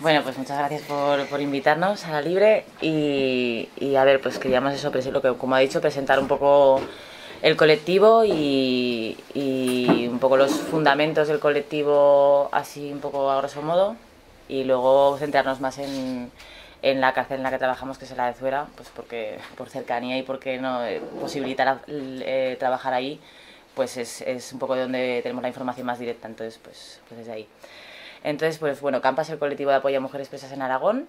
Bueno, pues muchas gracias por, por invitarnos a la Libre y, a ver, pues queríamos eso, lo que, como ha dicho, presentar un poco el colectivo y, y, un poco los fundamentos del colectivo así un poco a grosso modo y luego centrarnos más en, en la cárcel en la que trabajamos, que es la de Zuera, pues porque por cercanía y porque no eh, posibilitar eh, trabajar ahí, pues es, es, un poco de donde tenemos la información más directa, entonces pues, pues desde ahí. Entonces, pues bueno, Campa es el colectivo de apoyo a mujeres presas en Aragón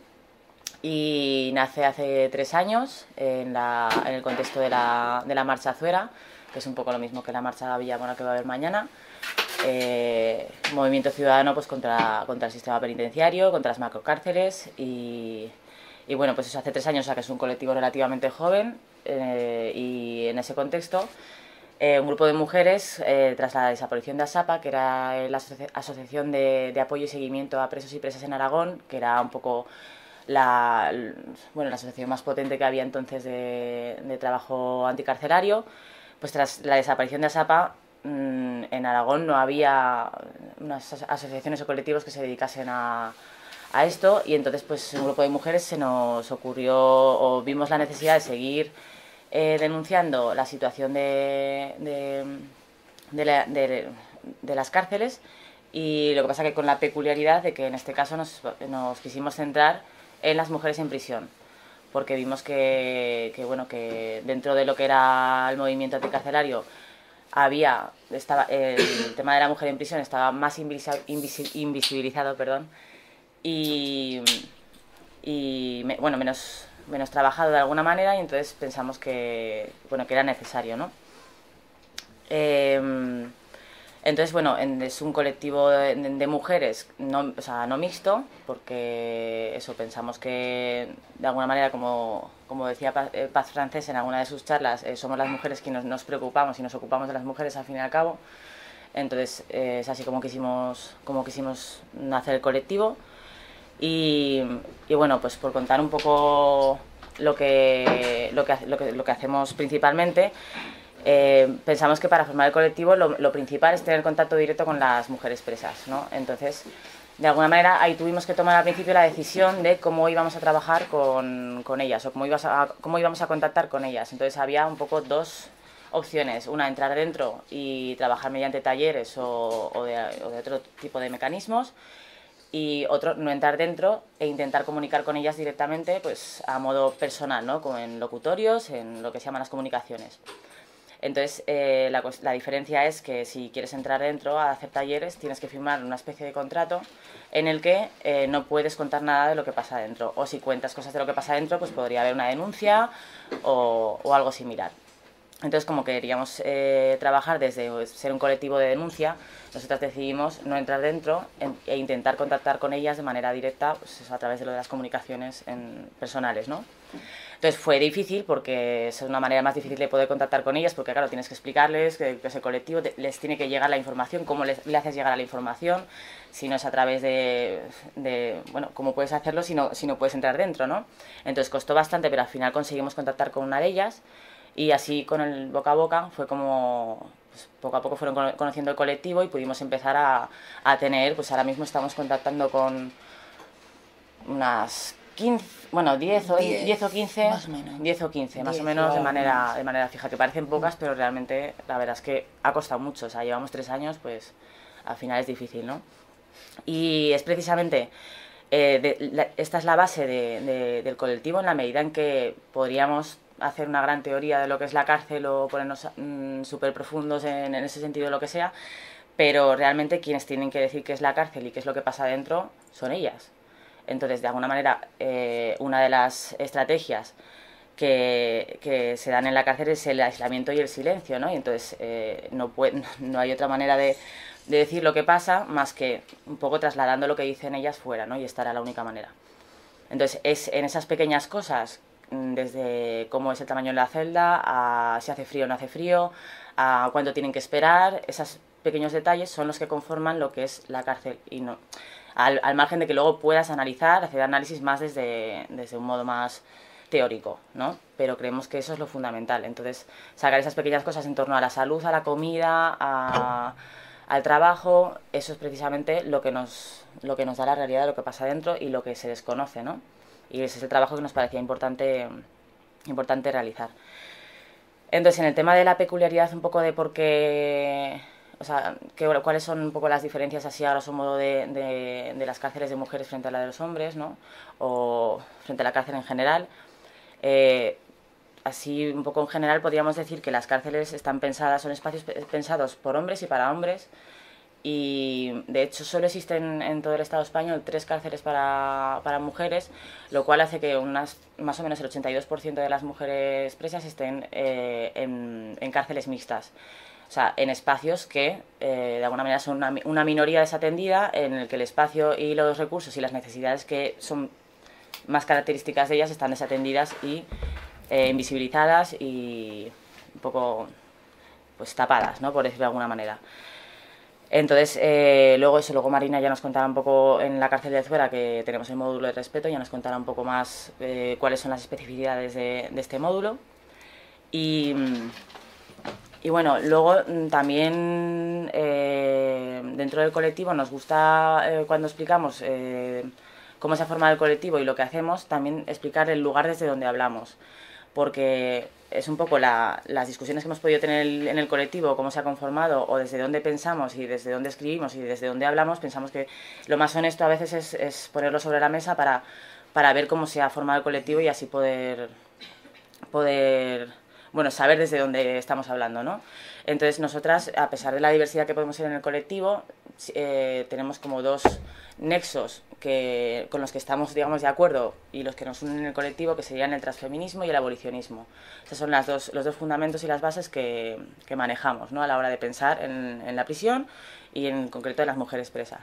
y nace hace tres años en, la, en el contexto de la, de la Marcha Azuera, que es un poco lo mismo que la Marcha Villamona que va a haber mañana. Eh, movimiento ciudadano pues contra, contra el sistema penitenciario, contra las macrocárceles y, bueno, pues eso hace tres años, o sea que es un colectivo relativamente joven eh, y en ese contexto eh, un grupo de mujeres, eh, tras la desaparición de ASAPA, que era la Asociación de, Apoyo y Seguimiento a Presos y Presas en Aragón, que era un poco la, bueno, la asociación más potente que había entonces de, trabajo anticarcelario, pues tras la desaparición de ASAPA, mm, en Aragón no había unas asociaciones o colectivos que se dedicasen a, a esto y entonces pues un grupo de mujeres se nos ocurrió o vimos la necesidad de seguir eh, denunciando la situación de, de, las cárceles y lo que pasa que con la peculiaridad de que en este caso nos, quisimos centrar en las mujeres en prisión porque vimos que, bueno que dentro de lo que era el movimiento anticarcelario había estaba el tema de la mujer en prisión estaba más invisibilizado perdón y, y bueno menos menos trabajado de alguna manera y entonces pensamos que, bueno, que era necesario, ¿no? Em, entonces, bueno, es un colectivo de, mujeres, no, o sea, no mixto, porque eso, pensamos que de alguna manera, como, como decía eh, Paz Francés en alguna de sus charlas, eh, somos las mujeres quienes nos, preocupamos y nos ocupamos de las mujeres al fin y al cabo. Entonces, eh, es así como quisimos, como quisimos nacer el colectivo. Y, bueno, pues por contar un poco lo que, lo que, lo que, lo que hacemos principalmente, eh, pensamos que para formar el colectivo lo, lo, principal es tener contacto directo con las mujeres presas, ¿no? Entonces, de alguna manera ahí tuvimos que tomar al principio la decisión de cómo íbamos a trabajar con, con ellas o cómo, ibas a, cómo íbamos a contactar con ellas. Entonces había un poco dos opciones, una entrar dentro y trabajar mediante talleres o, o, de, o de otro tipo de mecanismos y otro no entrar dentro e intentar comunicar con ellas directamente pues a modo personal, ¿no? como en locutorios, en lo que se llaman las comunicaciones. Entonces, eh, la, la, diferencia es que si quieres entrar dentro a hacer talleres, tienes que firmar una especie de contrato en el que eh, no puedes contar nada de lo que pasa dentro. O si cuentas cosas de lo que pasa dentro, pues podría haber una denuncia o, o algo similar. Entonces, como queríamos eh, trabajar desde pues, ser un colectivo de denuncia, nosotras decidimos no entrar dentro e intentar contactar con ellas de manera directa pues, a través de lo de las comunicaciones en, personales, ¿no? Entonces fue difícil porque es una manera más difícil de poder contactar con ellas porque claro, tienes que explicarles que, ese colectivo les tiene que llegar la información, cómo les, le haces llegar a la información, si no es a través de, de, bueno, cómo puedes hacerlo si no, si no puedes entrar dentro, ¿no? Entonces costó bastante, pero al final conseguimos contactar con una de ellas y así con el boca a boca fue como pues, poco a poco fueron conociendo el colectivo y pudimos empezar a, a, tener, pues ahora mismo estamos contactando con unas 15, bueno, 10 o, 10, o 15, más o menos, 10 o 15, más o menos de manera, de manera fija, que parecen pocas, pero realmente la verdad es que ha costado mucho, o sea, llevamos tres años, pues al final es difícil, ¿no? Y es precisamente, eh, esta es la base de, del colectivo en la medida en que podríamos hacer una gran teoría de lo que es la cárcel o ponernos mm, súper profundos en, ese sentido, lo que sea, pero realmente quienes tienen que decir qué es la cárcel y qué es lo que pasa dentro son ellas. Entonces, de alguna manera, eh, una de las estrategias que, se dan en la cárcel es el aislamiento y el silencio, ¿no? Y entonces eh, no, no hay otra manera de, de, decir lo que pasa más que un poco trasladando lo que dicen ellas fuera, ¿no? Y esta era la única manera. Entonces, es en esas pequeñas cosas desde cómo es el tamaño de la celda, a si hace frío o no hace frío, a cuánto tienen que esperar, esos pequeños detalles son los que conforman lo que es la cárcel y no al, margen de que luego puedas analizar, hacer análisis más desde, desde un modo más teórico, ¿no? Pero creemos que eso es lo fundamental. Entonces, sacar esas pequeñas cosas en torno a la salud, a la comida, al trabajo, eso es precisamente lo que nos, lo que nos da la realidad de lo que pasa dentro y lo que se desconoce, ¿no? Y ese es el trabajo que nos parecía importante, importante realizar. Entonces, en el tema de la peculiaridad, un poco de por qué, o sea, cuáles son un poco las diferencias así a grosso modo de, de, las cárceles de mujeres frente a la de los hombres, ¿no? O frente a la cárcel en general. Eh, así un poco en general podríamos decir que las cárceles están pensadas, son espacios pensados por hombres y para hombres y de hecho solo existen en todo el Estado español tres cárceles para, para mujeres, lo cual hace que unas, más o menos el 82% de las mujeres presas estén eh, en, en, cárceles mixtas. O sea, en espacios que eh, de alguna manera son una, una minoría desatendida, en el que el espacio y los recursos y las necesidades que son más características de ellas están desatendidas y eh, invisibilizadas y un poco pues tapadas, ¿no? por decirlo de alguna manera. Entonces, eh, luego eso, luego Marina ya nos contará un poco en la cárcel de Zuera que tenemos el módulo de respeto, ya nos contará un poco más eh, cuáles son las especificidades de, este módulo. Y, y, bueno, luego mm, también dentro del colectivo nos gusta cuando explicamos cómo se ha formado el colectivo y lo que hacemos, también explicar el lugar desde donde hablamos porque es un poco las discusiones que hemos podido tener en el colectivo, cómo se ha conformado, o desde dónde pensamos y desde dónde escribimos y desde dónde hablamos, pensamos que lo más honesto a veces es, es ponerlo sobre la mesa para, para ver cómo se ha formado el colectivo y así poder, poder bueno, saber desde dónde estamos hablando, ¿no? Entonces, nosotras, a pesar de la diversidad que podemos ser en el colectivo, eh, tenemos como dos nexos que, con los que estamos, digamos, de acuerdo y los que nos unen en el colectivo, que serían el transfeminismo y el abolicionismo. Esos son los dos fundamentos y las bases que, manejamos ¿no? a la hora de pensar en, la prisión y en concreto en las mujeres presas.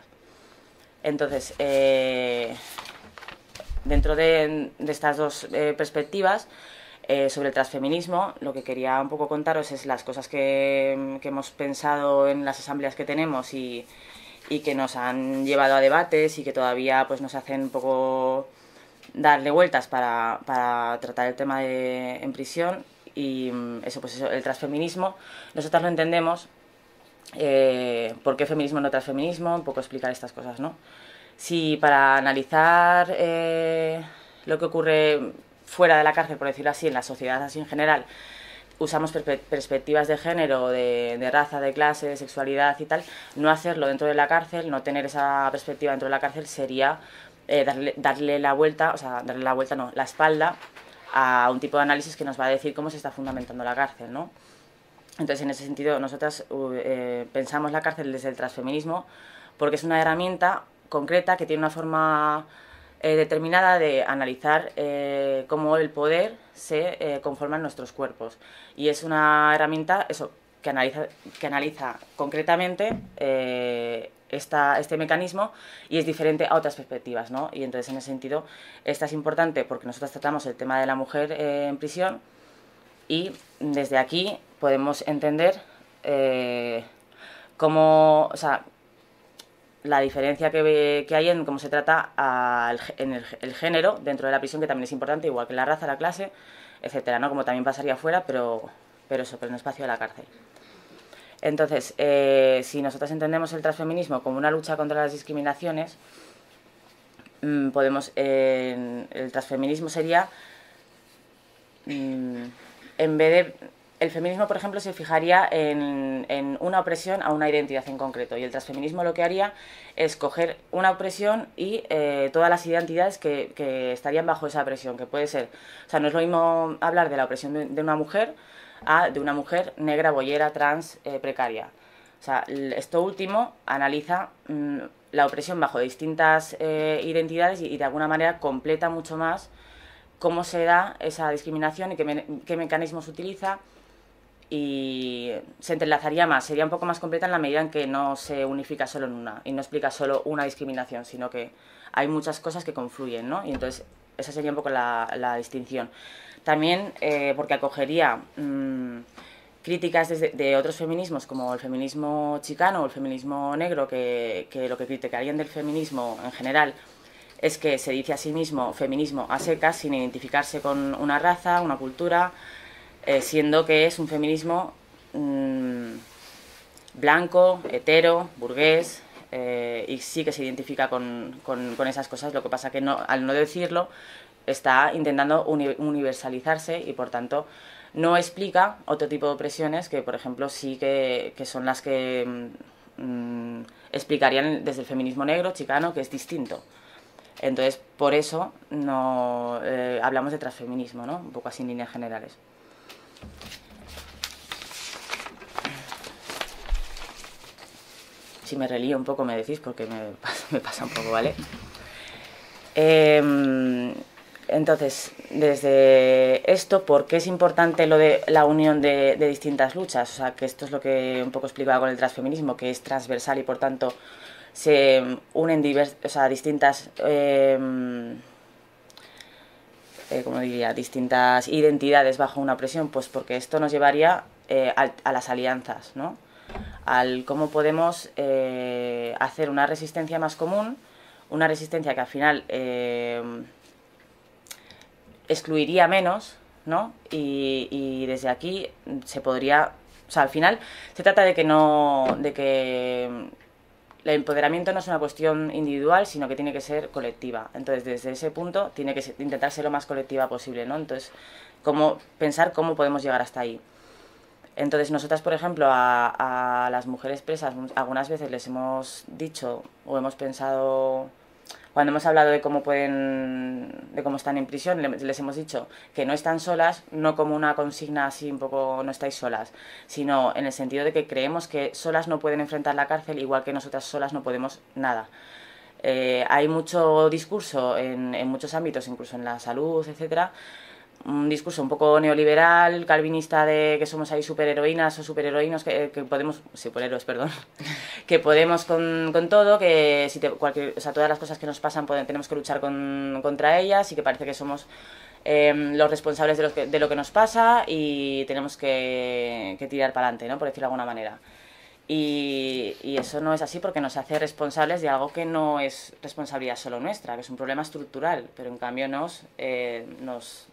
Entonces, eh, dentro de, de, estas dos eh, perspectivas, eh, sobre el transfeminismo, lo que quería un poco contaros es las cosas que, hemos pensado en las asambleas que tenemos y, que nos han llevado a debates y que todavía pues nos hacen un poco darle vueltas para, tratar el tema de, en prisión. Y mm, eso pues eso, el transfeminismo. Nosotros lo entendemos eh, por qué feminismo no transfeminismo un poco explicar estas cosas no si para analizar eh, lo que ocurre fuera de la cárcel por decirlo así en la sociedad así en general usamos perspectivas de género, de, raza, de clase, de sexualidad y tal, no hacerlo dentro de la cárcel, no tener esa perspectiva dentro de la cárcel sería eh, darle, darle la vuelta, o sea, darle la vuelta, no, la espalda a un tipo de análisis que nos va a decir cómo se está fundamentando la cárcel, ¿no? Entonces, en ese sentido, nosotras eh, pensamos la cárcel desde el transfeminismo porque es una herramienta concreta que tiene una forma eh, determinada de analizar eh, cómo el poder se eh, conforma en nuestros cuerpos. Y es una herramienta eso, que, analiza, que analiza concretamente esta, este mecanismo y es diferente a otras perspectivas. ¿no? Y entonces, en ese sentido, esta es importante porque nosotros tratamos el tema de la mujer en prisión y desde aquí podemos entender cómo, o sea, la diferencia que, hay en cómo se trata en el, género dentro de la prisión, que también es importante, igual que la raza, la clase, etcétera, ¿no? Como también pasaría afuera, pero, pero eso, pero en el espacio de la cárcel. Entonces, eh, si nosotros entendemos el transfeminismo como una lucha contra las discriminaciones, mmm, podemos, el transfeminismo sería, mmm, en vez de el feminismo, por ejemplo, se fijaría en, en, una opresión a una identidad en concreto y el transfeminismo lo que haría es coger una opresión y eh, todas las identidades que, que, estarían bajo esa opresión, que puede ser, o sea, no es lo mismo hablar de la opresión de, de una mujer a de una mujer negra, boyera, trans, eh, precaria. O sea, esto último analiza mmm, la opresión bajo distintas eh, identidades y, y, de alguna manera completa mucho más cómo se da esa discriminación y qué, me, qué mecanismos utiliza y se entrelazaría más, sería un poco más completa en la medida en que no se unifica solo en una y no explica solo una discriminación, sino que hay muchas cosas que confluyen, ¿no? Y entonces esa sería un poco la, la distinción. También eh, porque acogería mmm, críticas desde, de otros feminismos como el feminismo chicano o el feminismo negro, que, que lo que criticarían del feminismo en general es que se dice a sí mismo feminismo a secas sin identificarse con una raza, una cultura, eh, siendo que es un feminismo mmm, blanco, hetero, burgués, eh, y sí que se identifica con, con, esas cosas, lo que pasa que no, al no decirlo está intentando universalizarse y por tanto no explica otro tipo de opresiones que por ejemplo sí que, que son las que mm, explicarían desde el feminismo negro, chicano, que es distinto. Entonces, por eso no eh, hablamos de transfeminismo, ¿no? Un poco así en líneas generales. Si me relío un poco me decís porque me pasa, un poco, ¿vale? Em, entonces, desde esto, ¿por qué es importante lo de la unión de, distintas luchas? O sea, que esto es lo que un poco explicaba con el transfeminismo, que es transversal y por tanto se unen divers, o sea, distintas, em, eh, como diría, distintas identidades bajo una presión, pues porque esto nos llevaría eh, a, las alianzas, ¿no? Al cómo podemos eh, hacer una resistencia más común, una resistencia que al final excluiría menos, ¿no? Y, desde aquí se podría, o sea, al final se trata de que no, de que el empoderamiento no es una cuestión individual, sino que tiene que ser colectiva. Entonces, desde ese punto, tiene que intentar ser lo más colectiva posible, ¿no? Entonces, cómo pensar cómo podemos llegar hasta ahí. Entonces, nosotras, por ejemplo, a, a las mujeres presas, algunas veces les hemos dicho o hemos pensado cuando hemos hablado de cómo pueden, de cómo están en prisión, les hemos dicho que no están solas, no como una consigna así un poco no estáis solas, sino en el sentido de que creemos que solas no pueden enfrentar la cárcel igual que nosotras solas no podemos nada. Eh, hay mucho discurso en, en muchos ámbitos, incluso en la salud, etcétera, un discurso un poco neoliberal, calvinista de que somos ahí superheroínas o superheroínos, que, que podemos, superhéroes, perdón, que podemos con, con todo, que si cualquier, o sea, todas las cosas que nos pasan tenemos que luchar con, contra ellas y que parece que somos em, los responsables de lo, que, de lo que nos pasa y tenemos que, tirar para adelante, ¿no? por decirlo de alguna manera. Y, eso no es así porque nos hace responsables de algo que no es responsabilidad solo nuestra, que es un problema estructural, pero en cambio nos, eh, nos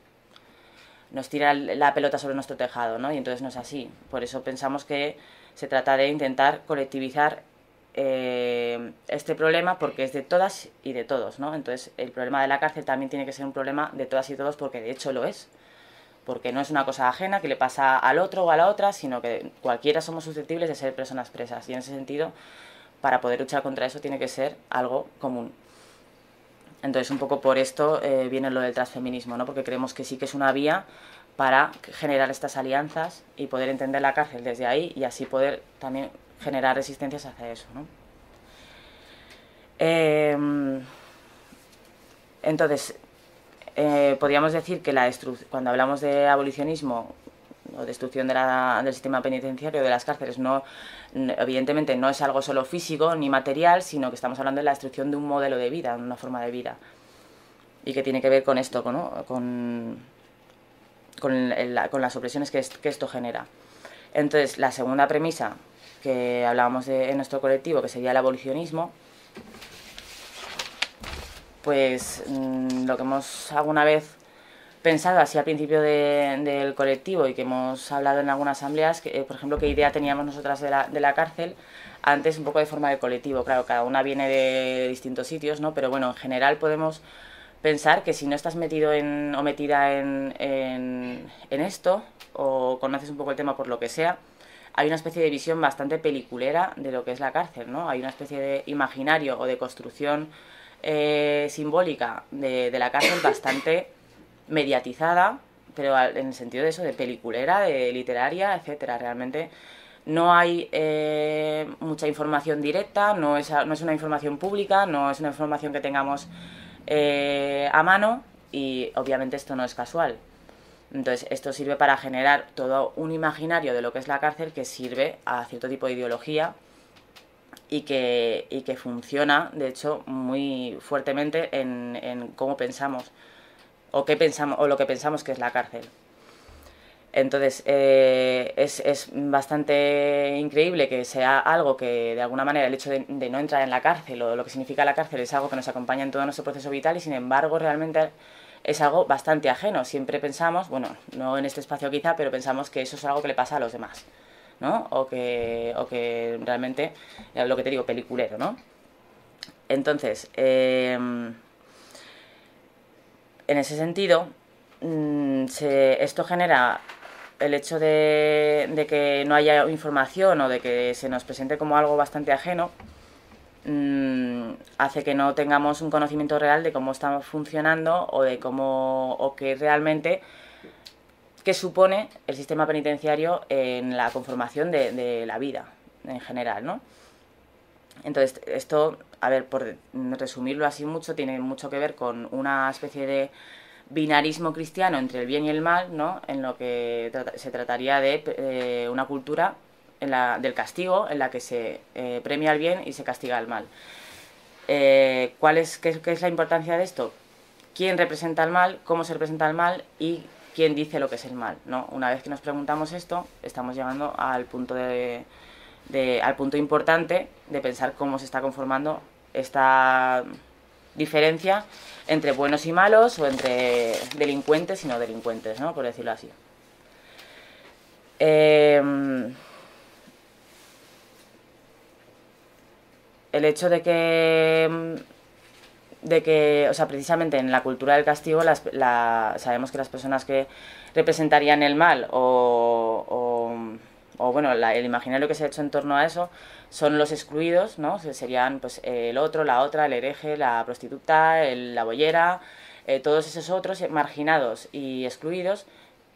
nos tira la pelota sobre nuestro tejado, ¿no? Y entonces no es así. Por eso pensamos que se trata de intentar colectivizar eh, este problema porque es de todas y de todos, ¿no? Entonces el problema de la cárcel también tiene que ser un problema de todas y todos porque de hecho lo es. Porque no es una cosa ajena que le pasa al otro o a la otra, sino que cualquiera somos susceptibles de ser personas presas. Y en ese sentido, para poder luchar contra eso tiene que ser algo común. Entonces, un poco por esto eh, viene lo del transfeminismo, ¿no? porque creemos que sí que es una vía para generar estas alianzas y poder entender la cárcel desde ahí y así poder también generar resistencias hacia eso. ¿no? Em, entonces, eh, podríamos decir que la cuando hablamos de abolicionismo o destrucción de la, del sistema penitenciario, de las cárceles, no, evidentemente no es algo solo físico ni material, sino que estamos hablando de la destrucción de un modelo de vida, una forma de vida. Y que tiene que ver con esto, ¿no? con, con, con, las opresiones que, esto genera. Entonces, la segunda premisa que hablábamos en nuestro colectivo, que sería el abolicionismo, pues mm, lo que hemos alguna vez pensado así al principio del colectivo y que hemos hablado en algunas asambleas, eh, por ejemplo, qué idea teníamos nosotras de la, de la cárcel, antes un poco de forma de colectivo, claro, cada una viene de distintos sitios, ¿no? Pero bueno, en general podemos pensar que si no estás metido en, o metida en, esto, o conoces un poco el tema por lo que sea, hay una especie de visión bastante peliculera de lo que es la cárcel, ¿no? Hay una especie de imaginario o de construcción eh, simbólica de, de la cárcel bastante mediatizada, pero en el sentido de eso, de peliculera, de literaria, etcétera. Realmente no hay eh, mucha información directa, no es, no es una información pública, no es una información que tengamos eh, a mano y obviamente esto no es casual. Entonces, esto sirve para generar todo un imaginario de lo que es la cárcel que sirve a cierto tipo de ideología y que, y que funciona, de hecho, muy fuertemente en, en cómo pensamos o, qué pensamos, o lo que pensamos que es la cárcel. Entonces, eh, es, es, bastante increíble que sea algo que, de alguna manera, el hecho de, no entrar en la cárcel o lo que significa la cárcel es algo que nos acompaña en todo nuestro proceso vital y, sin embargo, realmente es algo bastante ajeno. Siempre pensamos, bueno, no en este espacio quizá, pero pensamos que eso es algo que le pasa a los demás. ¿no? O que, o que realmente, lo que te digo, peliculero, ¿no? Entonces, em, en ese sentido, mm, esto genera el hecho de, que no haya información o de que se nos presente como algo bastante ajeno, mm, hace que no tengamos un conocimiento real de cómo estamos funcionando o de cómo o que realmente qué supone el sistema penitenciario en la conformación de, de la vida en general, ¿no? Entonces, esto, a ver, por resumirlo así mucho, tiene mucho que ver con una especie de binarismo cristiano entre el bien y el mal, ¿no? En lo que se trataría de eh, una cultura en la, del castigo, en la que se eh, premia el bien y se castiga el mal. Eh, ¿cuál es, qué, es la importancia de esto? ¿Quién representa el mal? ¿Cómo se representa el mal? Y quién dice lo que es el mal, ¿no? Una vez que nos preguntamos esto, estamos llegando al punto de, al punto importante de pensar cómo se está conformando esta diferencia entre buenos y malos o entre delincuentes y no delincuentes, ¿no? por decirlo así. Em, el hecho de que de que, o sea, precisamente en la cultura del castigo sabemos que las personas que representarían el mal o, o, bueno, el imaginario que se ha hecho en torno a eso son los excluidos, ¿no? Serían pues el otro, la otra, el hereje, la prostituta, la boyera, eh, todos esos otros marginados y excluidos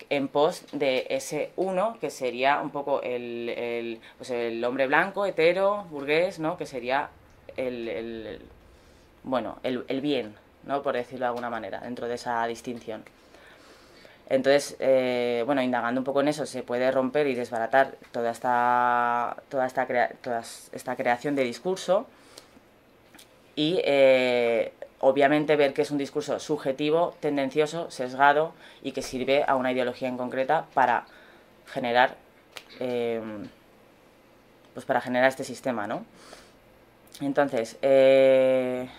en pos de ese uno que sería un poco el, el, pues el hombre blanco, hetero, burgués, ¿no? Que sería el, bueno, el, el bien, ¿no? Por decirlo de alguna manera, dentro de esa distinción. Entonces, eh, bueno, indagando un poco en eso, se puede romper y desbaratar toda esta, toda esta, toda esta creación de discurso y eh, obviamente ver que es un discurso subjetivo, tendencioso, sesgado y que sirve a una ideología en concreta para generar, eh, pues para generar este sistema, ¿no? Entonces, el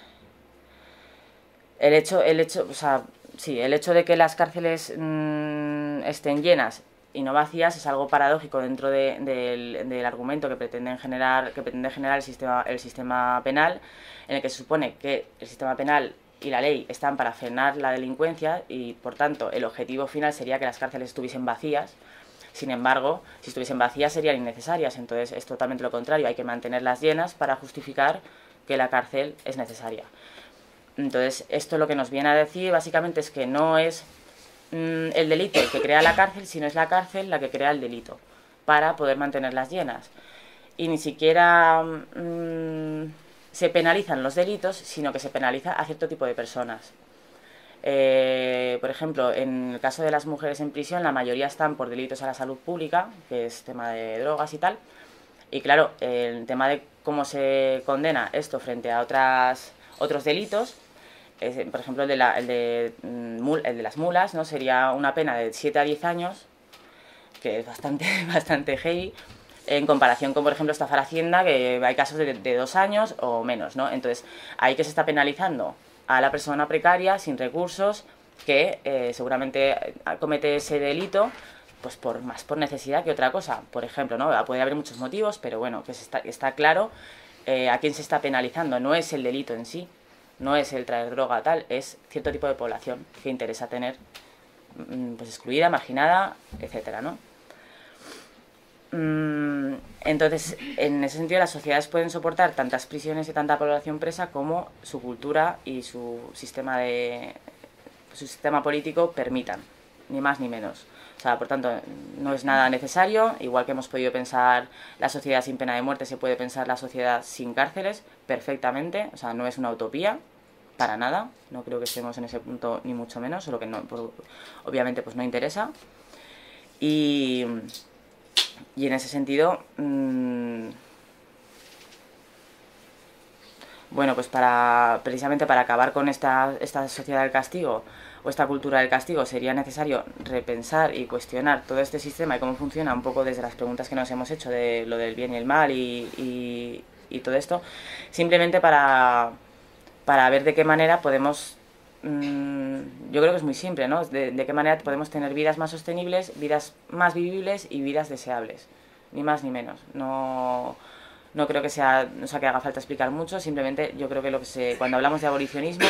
hecho, el hecho, o sea, sí, el hecho de que las cárceles mm, estén llenas y no vacías es algo paradójico dentro del, argumento que pretenden generar, que pretende generar el sistema, el sistema penal, en el que se supone que el sistema penal y la ley están para frenar la delincuencia y, por tanto, el objetivo final sería que las cárceles estuviesen vacías. Sin embargo, si estuviesen vacías serían innecesarias, entonces es totalmente lo contrario, hay que mantenerlas llenas para justificar que la cárcel es necesaria. Entonces, esto lo que nos viene a decir básicamente es que no es mm, el delito el que crea la cárcel, sino es la cárcel la que crea el delito, para poder mantenerlas llenas. Y ni siquiera mm, se penalizan los delitos, sino que se penaliza a cierto tipo de personas. Eh, por ejemplo, en el caso de las mujeres en prisión, la mayoría están por delitos a la salud pública, que es tema de drogas y tal. Y claro, el tema de cómo se condena esto frente a otras, otros delitos, por ejemplo, el de, la, el, de, mm, el de las mulas, ¿no? Sería una pena de 7 a 10 años, que es bastante, bastante heavy, en comparación con, por ejemplo, estafar Hacienda, que hay casos de, de dos años o menos, ¿no? Entonces, ahí que se está penalizando a la persona precaria, sin recursos, que eh, seguramente comete ese delito, pues por más por necesidad que otra cosa. Por ejemplo, ¿no? Puede haber muchos motivos, pero bueno, que está, está claro eh, a quién se está penalizando, no es el delito en sí, no es el traer droga tal, es cierto tipo de población que interesa tener mm, pues excluida, marginada, etcétera, ¿no? Mm, entonces, en ese sentido, las sociedades pueden soportar tantas prisiones y tanta población presa como su cultura y su sistema de su sistema político permitan, ni más ni menos. O sea, por tanto, no es nada necesario, igual que hemos podido pensar la sociedad sin pena de muerte, se puede pensar la sociedad sin cárceles perfectamente, o sea, no es una utopía, para nada, no creo que estemos en ese punto ni mucho menos, solo que no, obviamente pues no interesa. Y, y en ese sentido, mmm, bueno, pues para precisamente para acabar con esta, esta sociedad del castigo esta cultura del castigo sería necesario repensar y cuestionar todo este sistema y cómo funciona un poco desde las preguntas que nos hemos hecho de lo del bien y el mal y, y, todo esto, simplemente para, para ver de qué manera podemos mm, yo creo que es muy simple, ¿no? De, de, qué manera podemos tener vidas más sostenibles, vidas más vivibles y vidas deseables. ni más ni menos. No, no creo que sea, o sea, que haga falta explicar mucho, simplemente yo creo que lo que se, cuando hablamos de abolicionismo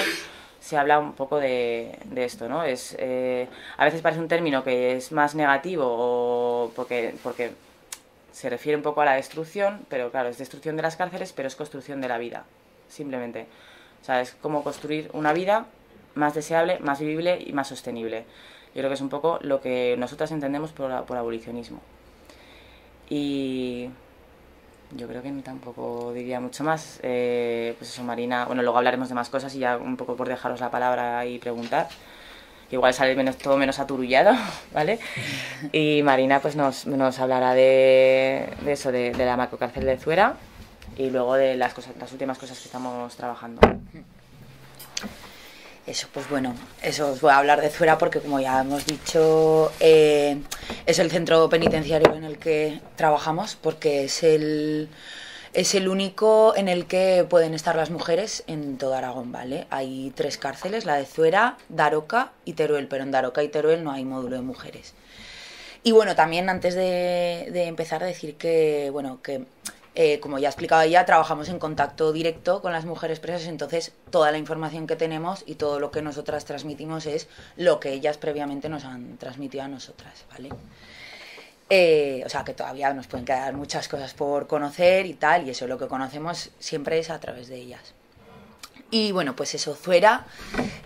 se habla un poco de, de esto, ¿no? Es, eh, a veces parece un término que es más negativo o porque, porque se refiere un poco a la destrucción, pero claro, es destrucción de las cárceles, pero es construcción de la vida, simplemente. O sea, es como construir una vida más deseable, más vivible y más sostenible. Yo creo que es un poco lo que nosotras entendemos por, por abolicionismo. Y yo creo que tampoco diría mucho más. Eh, pues eso, Marina, bueno, luego hablaremos de más cosas y ya un poco por dejaros la palabra y preguntar. igual sale menos, todo menos aturullado, ¿vale? Y Marina pues nos, nos hablará de, de eso, de, de la macrocárcel de Zuera y luego de las, cosas, las últimas cosas que estamos trabajando. Eso, pues bueno, eso os voy a hablar de Zuera porque como ya hemos dicho, eh, es el centro penitenciario en el que trabajamos porque es el, es el único en el que pueden estar las mujeres en todo Aragón, ¿vale? Hay tres cárceles, la de Zuera, Daroca y Teruel, pero en Daroca y Teruel no hay módulo de mujeres. Y bueno, también antes de, de empezar decir que, bueno, que eh, como ya ha explicado ella, trabajamos en contacto directo con las mujeres presas, entonces toda la información que tenemos y todo lo que nosotras transmitimos es lo que ellas previamente nos han transmitido a nosotras, ¿vale? Eh, o sea que todavía nos pueden quedar muchas cosas por conocer y tal, y eso lo que conocemos siempre es a través de ellas. Y bueno, pues eso, Zuera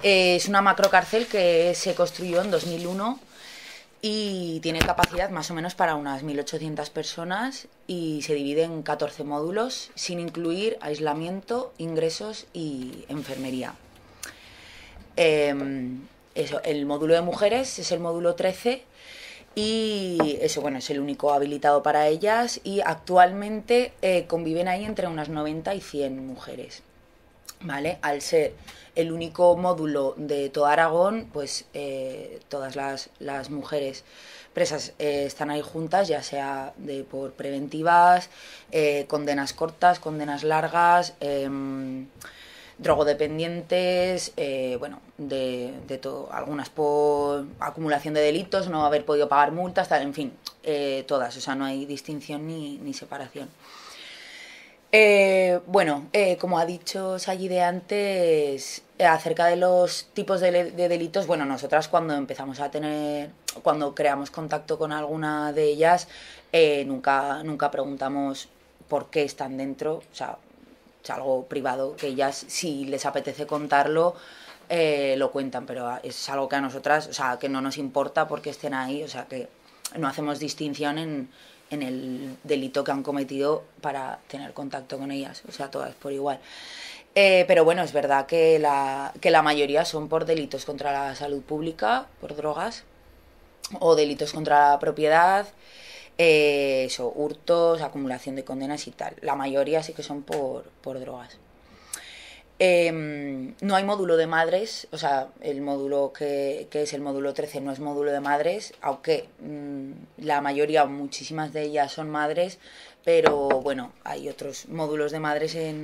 eh, es una macrocárcel que se construyó en 2001 y tiene capacidad más o menos para unas 1.800 personas y se divide en 14 módulos, sin incluir aislamiento, ingresos y enfermería. Em, eso, el módulo de mujeres es el módulo 13 y eso, bueno, es el único habilitado para ellas y actualmente eh, conviven ahí entre unas 90 y 100 mujeres. ¿Vale? Al ser el único módulo de todo Aragón, pues eh, todas las, las, mujeres presas eh, están ahí juntas, ya sea de por preventivas, eh, condenas cortas, condenas largas, em, drogodependientes, eh, bueno, de, de todo, algunas por acumulación de delitos, no haber podido pagar multas, tal, en fin, todas, o sea, no hay distinción ni, ni separación. Eh, bueno, eh, como ha dicho Salli de antes, eh, acerca de los tipos de, de, delitos, bueno, nosotras cuando empezamos a tener, cuando creamos contacto con alguna de ellas, eh, nunca, nunca preguntamos por qué están dentro, o sea, es algo privado, que ellas, si les apetece contarlo, eh, lo cuentan, pero es algo que a nosotras, o sea, que no nos importa porque estén ahí, o sea, que no hacemos distinción en en el delito que han cometido para tener contacto con ellas, o sea, todas por igual. Eh, pero bueno, es verdad que la, que la mayoría son por delitos contra la salud pública, por drogas, o delitos contra la propiedad, eh, eso, hurtos, acumulación de condenas y tal. La mayoría sí que son por, por drogas. Eh, no hay módulo de madres, o sea, el módulo que, es el módulo 13 no es módulo de madres, aunque mmm, la mayoría, muchísimas de ellas son madres, pero bueno, hay otros módulos de madres en,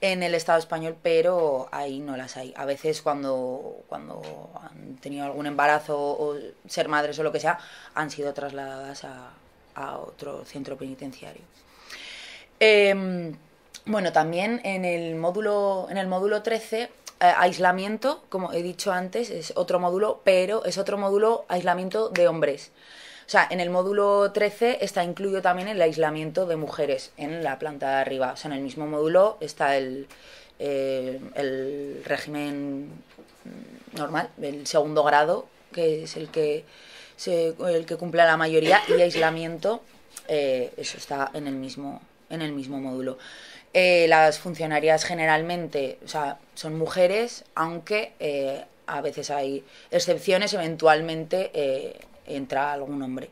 en el Estado español, pero ahí no las hay. A veces cuando, cuando han tenido algún embarazo o ser madres o lo que sea, han sido trasladadas a, otro centro penitenciario. Eh, bueno, también en el módulo, en el módulo 13, eh, aislamiento, como he dicho antes, es otro módulo, pero es otro módulo aislamiento de hombres. O sea, en el módulo 13 está incluido también el aislamiento de mujeres en la planta de arriba. O sea, en el mismo módulo está el, eh, el régimen normal, el segundo grado, que es el que, se, el que cumple la mayoría, y aislamiento, eh, eso está en el mismo, en el mismo módulo. Eh, las funcionarias generalmente o sea, son mujeres, aunque eh, a veces hay excepciones, eventualmente eh, entra algún hombre.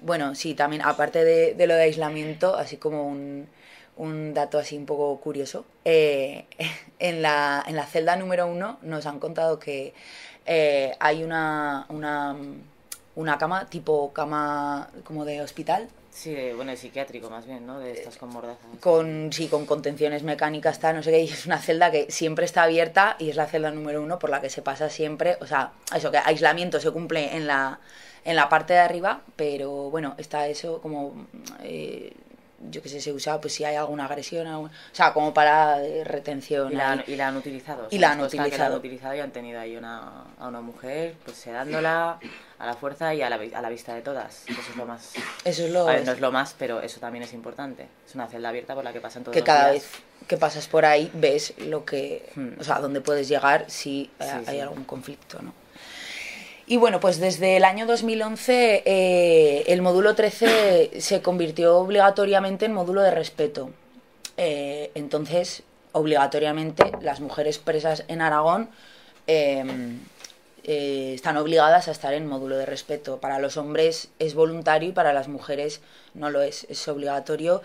Bueno, sí, también aparte de, de, lo de aislamiento, así como un, un dato así un poco curioso, en la, en, la, celda número uno nos han contado que hay una, una, una cama tipo cama como de hospital, Sí, de, bueno, psiquiátrico más bien, ¿no? De estas con mordazas. Con, sí, con contenciones mecánicas, tal, no sé qué, y es una celda que siempre está abierta y es la celda número uno por la que se pasa siempre, o sea, eso, que aislamiento se cumple en la, en la parte de arriba, pero bueno, está eso como, eh, yo que sé, se usa pues si hay alguna agresión, o sea, como para eh, retención. Y la, han, y la han utilizado. Y la han utilizado. utilizado. la han utilizado y han tenido ahí una, a una mujer, pues sedándola a la fuerza y a la, a la vista de todas. Eso es lo más... Eso es lo A ver, no es lo más, pero eso también es importante. Es una celda abierta por la que pasan todos que los cada días. vez que pasas por ahí ves lo que, Hmm. o sea, dónde puedes llegar si eh, Sí, hay sí. algún conflicto, ¿no? Y bueno, pues desde el año 2011 eh, el módulo 13 se convirtió obligatoriamente en módulo de respeto. Eh, entonces, obligatoriamente, las mujeres presas en Aragón eh, eh, están obligadas a estar en módulo de respeto. Para los hombres es voluntario y para las mujeres no lo es, es obligatorio.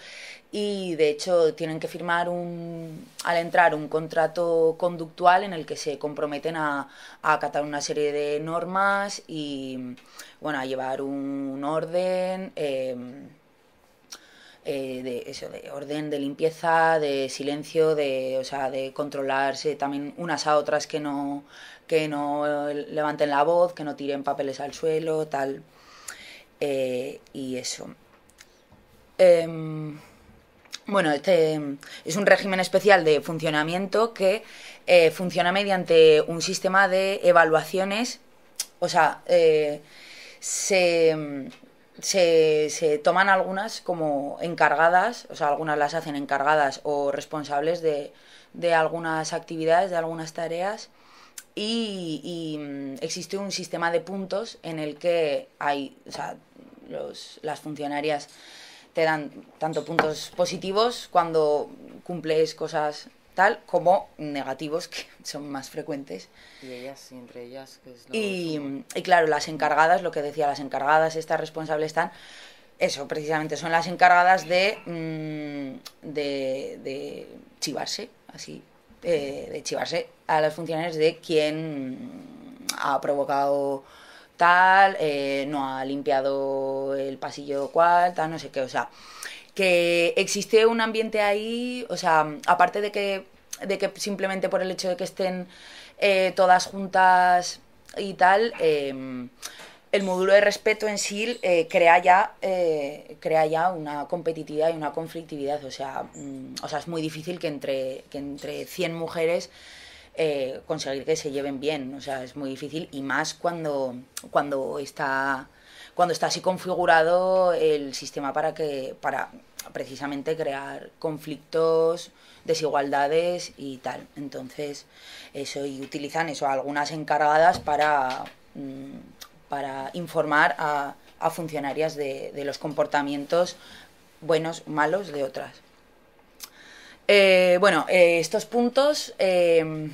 Y de hecho tienen que firmar un, al entrar un contrato conductual en el que se comprometen a, a acatar una serie de normas y bueno, a llevar un orden. eh, eh, de eso, de orden, de limpieza, de silencio, de, o sea, de controlarse también unas a otras que no, que no levanten la voz, que no tiren papeles al suelo, tal. Eh, y eso. Em, bueno, este es un régimen especial de funcionamiento que eh, funciona mediante un sistema de evaluaciones, o sea, eh, se, se, se toman algunas como encargadas, o sea, algunas las hacen encargadas o responsables de, de algunas actividades, de algunas tareas, y, y, mm, existe un sistema de puntos en el que hay, o sea, los, las funcionarias te dan tanto puntos positivos cuando cumples cosas tal como negativos que son más frecuentes Y ellas, y entre ellas, que es lo y, sumo. y claro las encargadas lo que decía las encargadas estas responsables están eso precisamente son las encargadas de mm, de, de chivarse así de chivarse a los funcionarios de quién ha provocado tal, eh, no ha limpiado el pasillo cual, tal, no sé qué, o sea, que existe un ambiente ahí, o sea, aparte de que, de que simplemente por el hecho de que estén eh, todas juntas y tal, eh, el módulo de respeto en sí eh, crea, ya, eh, crea ya una competitividad y una conflictividad, o sea, mm, o sea es muy difícil que entre, que entre 100 mujeres eh, conseguir que se lleven bien. O sea, es muy difícil y más cuando, cuando está cuando está así configurado el sistema para que para precisamente crear conflictos, desigualdades y tal. Entonces, eso y utilizan eso algunas encargadas para mm, para informar a, funcionarias de, los comportamientos buenos, malos de otras. Eh, bueno, eh, estos puntos eh,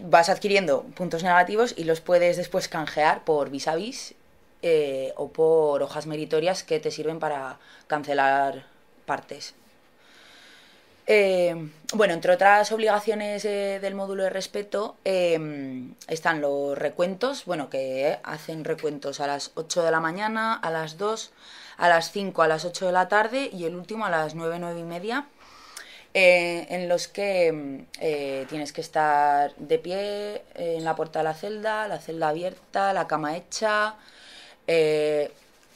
vas adquiriendo puntos negativos y los puedes después canjear por vis a vis o por hojas meritorias que te sirven para cancelar partes. Eh, bueno, entre otras obligaciones eh, del módulo de respeto eh, están los recuentos, bueno, que hacen recuentos a las 8 de la mañana, a las 2, a las 5, a las 8 de la tarde y el último a las 9, 9 y media en los que tienes que estar de pie en la puerta de la celda, la celda abierta, la cama hecha,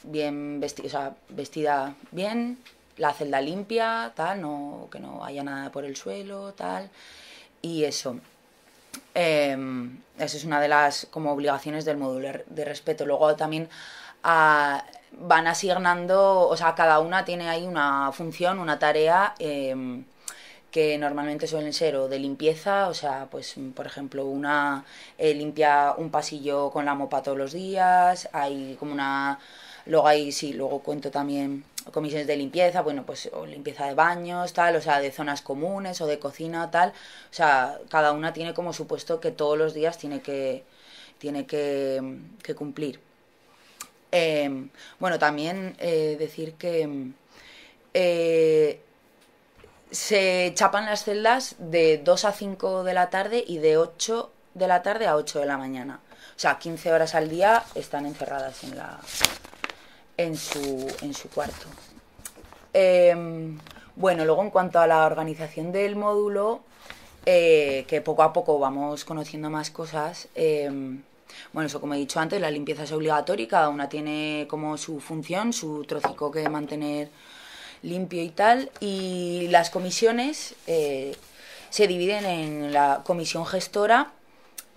bien vestida, o sea, vestida bien, la celda limpia, tal, no, que no haya nada por el suelo, tal, y eso. Eh, eso es una de las como obligaciones del módulo de respeto. Luego también ah, van asignando, o sea, cada una tiene ahí una función, una tarea eh, que normalmente suelen ser o de limpieza, o sea, pues por ejemplo, una eh, limpia un pasillo con la mopa todos los días, hay como una luego hay sí, luego cuento también comisiones de limpieza, bueno, pues o limpieza de baños, tal, o sea, de zonas comunes o de cocina, tal, o sea, cada una tiene como supuesto que todos los días tiene que tiene que, cumplir. Eh, bueno, también eh, decir que eh, se chapan las celdas de 2 a 5 de la tarde y de 8 de la tarde a 8 de la mañana. O sea, 15 horas al día están encerradas en, la, en, su, en su cuarto. Eh, bueno, luego en cuanto a la organización del módulo, eh, que poco a poco vamos conociendo más cosas, eh, Bueno, eso como he dicho antes, la limpieza es obligatoria cada una tiene como su función, su trocico que mantener limpio y tal. Y las comisiones eh, se dividen en la comisión gestora,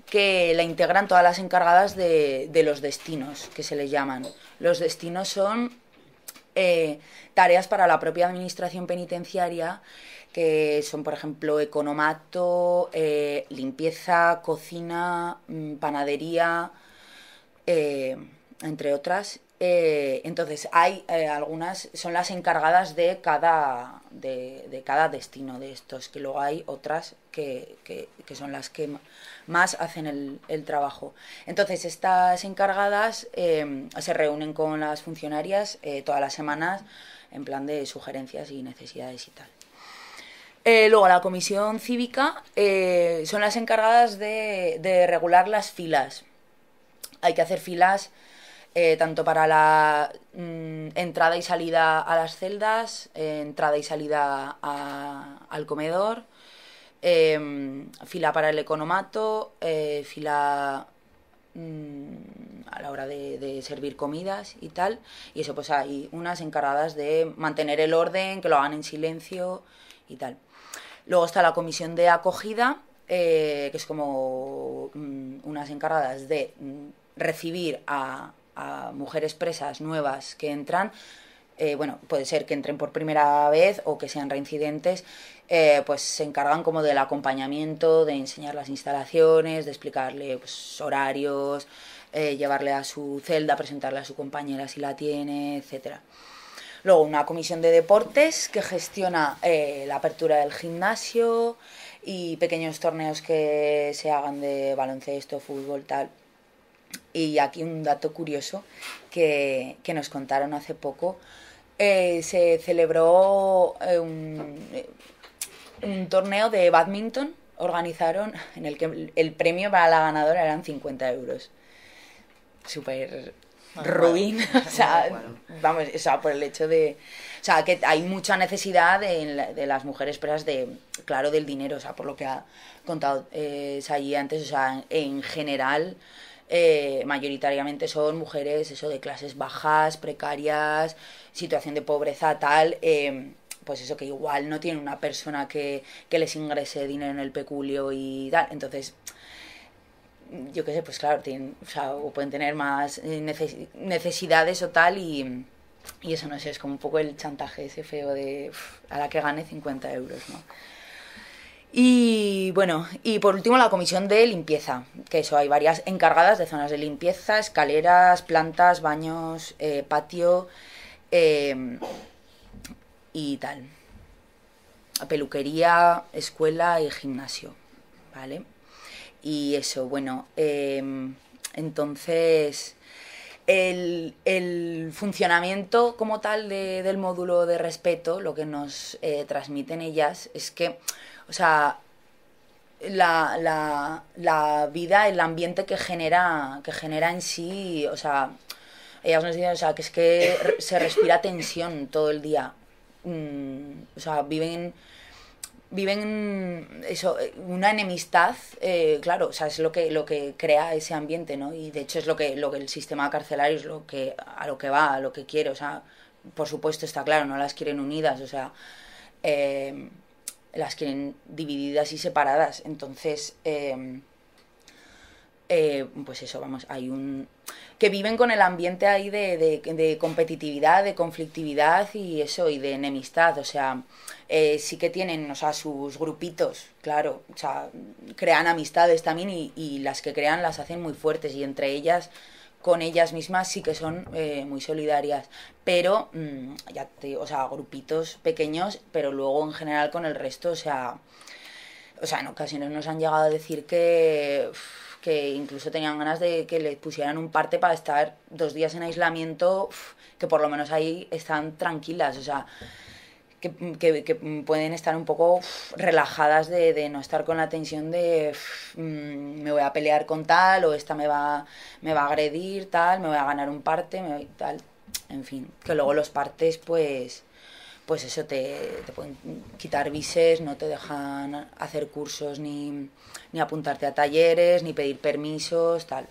que la integran todas las encargadas de, de los destinos, que se les llaman. Los destinos son eh, tareas para la propia administración penitenciaria que son, por ejemplo, economato, eh, limpieza, cocina, mm, panadería, eh, entre otras. Eh, entonces, hay algunas, son las encargadas de cada, de, cada destino de estos, que luego hay otras que, que, son las que más hacen el, trabajo. Entonces, estas encargadas se reúnen con las funcionarias todas las semanas en plan de sugerencias y necesidades y tal. Eh, luego, la comisión cívica eh, son las encargadas de, regular las filas. Hay que hacer filas eh, tanto para la mm, entrada y salida a las celdas, entrada y salida al comedor, em, fila para el economato, fila mm, a la hora de, servir comidas y tal. Y eso, pues hay unas encargadas de mantener el orden, que lo hagan en silencio y tal. Luego está la comisión de acogida, eh, que es como mm, unas encargadas de mm, recibir a, mujeres presas nuevas que entran. Eh, bueno, puede ser que entren por primera vez o que sean reincidentes, eh, pues se encargan como del acompañamiento, de enseñar las instalaciones, de explicarle pues, horarios, llevarle a su celda, presentarle a su compañera si la tiene, etcétera. Luego una comisión de deportes que gestiona eh, la apertura del gimnasio y pequeños torneos que se hagan de baloncesto, fútbol, tal. Y aquí un dato curioso que, nos contaron hace poco. Eh, se celebró eh, un, un torneo de badminton organizaron en el que el premio para la ganadora eran 50 euros. Súper ruin, o sea, vamos, o sea, por el hecho de, o sea, que hay mucha necesidad de, de, las mujeres presas de, claro, del dinero, o sea, por lo que ha contado eh, antes, o sea, en general, eh, mayoritariamente son mujeres, eso, de clases bajas, precarias, situación de pobreza, tal, eh, pues eso, que igual no tienen una persona que, que les ingrese dinero en el peculio y tal, entonces yo qué sé, pues claro, tienen, o, sea, o pueden tener más eh, necesidades o tal y, y, eso no sé, es como un poco el chantaje ese feo de a la que gane 50 euros, ¿no? Y bueno, y por último la comisión de limpieza, que eso hay varias encargadas de zonas de limpieza, escaleras, plantas, baños, eh, patio eh, y tal. Peluquería, escuela y gimnasio, ¿vale? Y eso, bueno, em, entonces el, funcionamiento como tal del módulo de respeto, lo que nos eh, transmiten ellas es que, o sea, la, la, la, vida, el ambiente que genera, que genera en sí, o sea, ellas nos dicen, o sea, que es que se respira tensión todo el día. Mm, o sea, viven viven eso, una enemistad, eh, claro, o sea, es lo que, lo que crea ese ambiente, ¿no? Y de hecho es lo que, lo que el sistema carcelario es lo que, a lo que va, a lo que quiere, o sea, por supuesto está claro, no las quieren unidas, o sea, eh, las quieren divididas y separadas, entonces, eh, pues eso, vamos, hay un... que viven con el ambiente ahí de, de, competitividad, de conflictividad y eso, y de enemistad, o sea eh, sí que tienen, o sea, sus grupitos, claro, o sea, crean amistades también y, las que crean las hacen muy fuertes y entre ellas, con ellas mismas sí que son eh, muy solidarias, pero, mm, ya o sea, grupitos pequeños, pero luego en general con el resto, o sea, o sea, en ocasiones nos han llegado a decir que que incluso tenían ganas de que les pusieran un parte para estar dos días en aislamiento, que por lo menos ahí están tranquilas, o sea, que, pueden estar un poco relajadas de, no estar con la tensión de mm, me voy a pelear con tal o esta me va, me va a agredir, tal, me voy a ganar un parte, me tal. En fin, que luego los partes, pues, pues eso, te, te pueden quitar vises, no te dejan hacer cursos ni, ni apuntarte a talleres, ni pedir permisos, tal.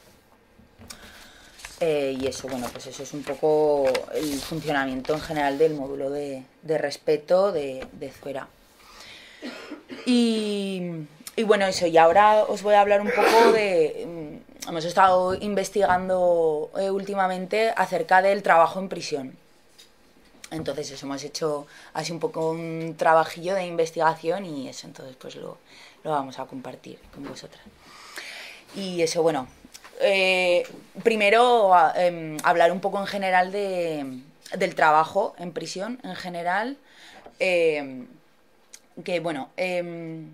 Eh, y eso, bueno, pues eso es un poco el funcionamiento en general del módulo de, respeto de, de Zuera. Y, y, bueno, eso, y ahora os voy a hablar un poco de... Mm, hemos estado investigando eh, últimamente acerca del trabajo en prisión. Entonces eso, hemos hecho así un poco un trabajillo de investigación y eso, entonces pues lo, lo vamos a compartir con vosotras. Y eso, bueno, eh, primero em, hablar un poco en general de, del trabajo en prisión, en general. Em, que bueno, em,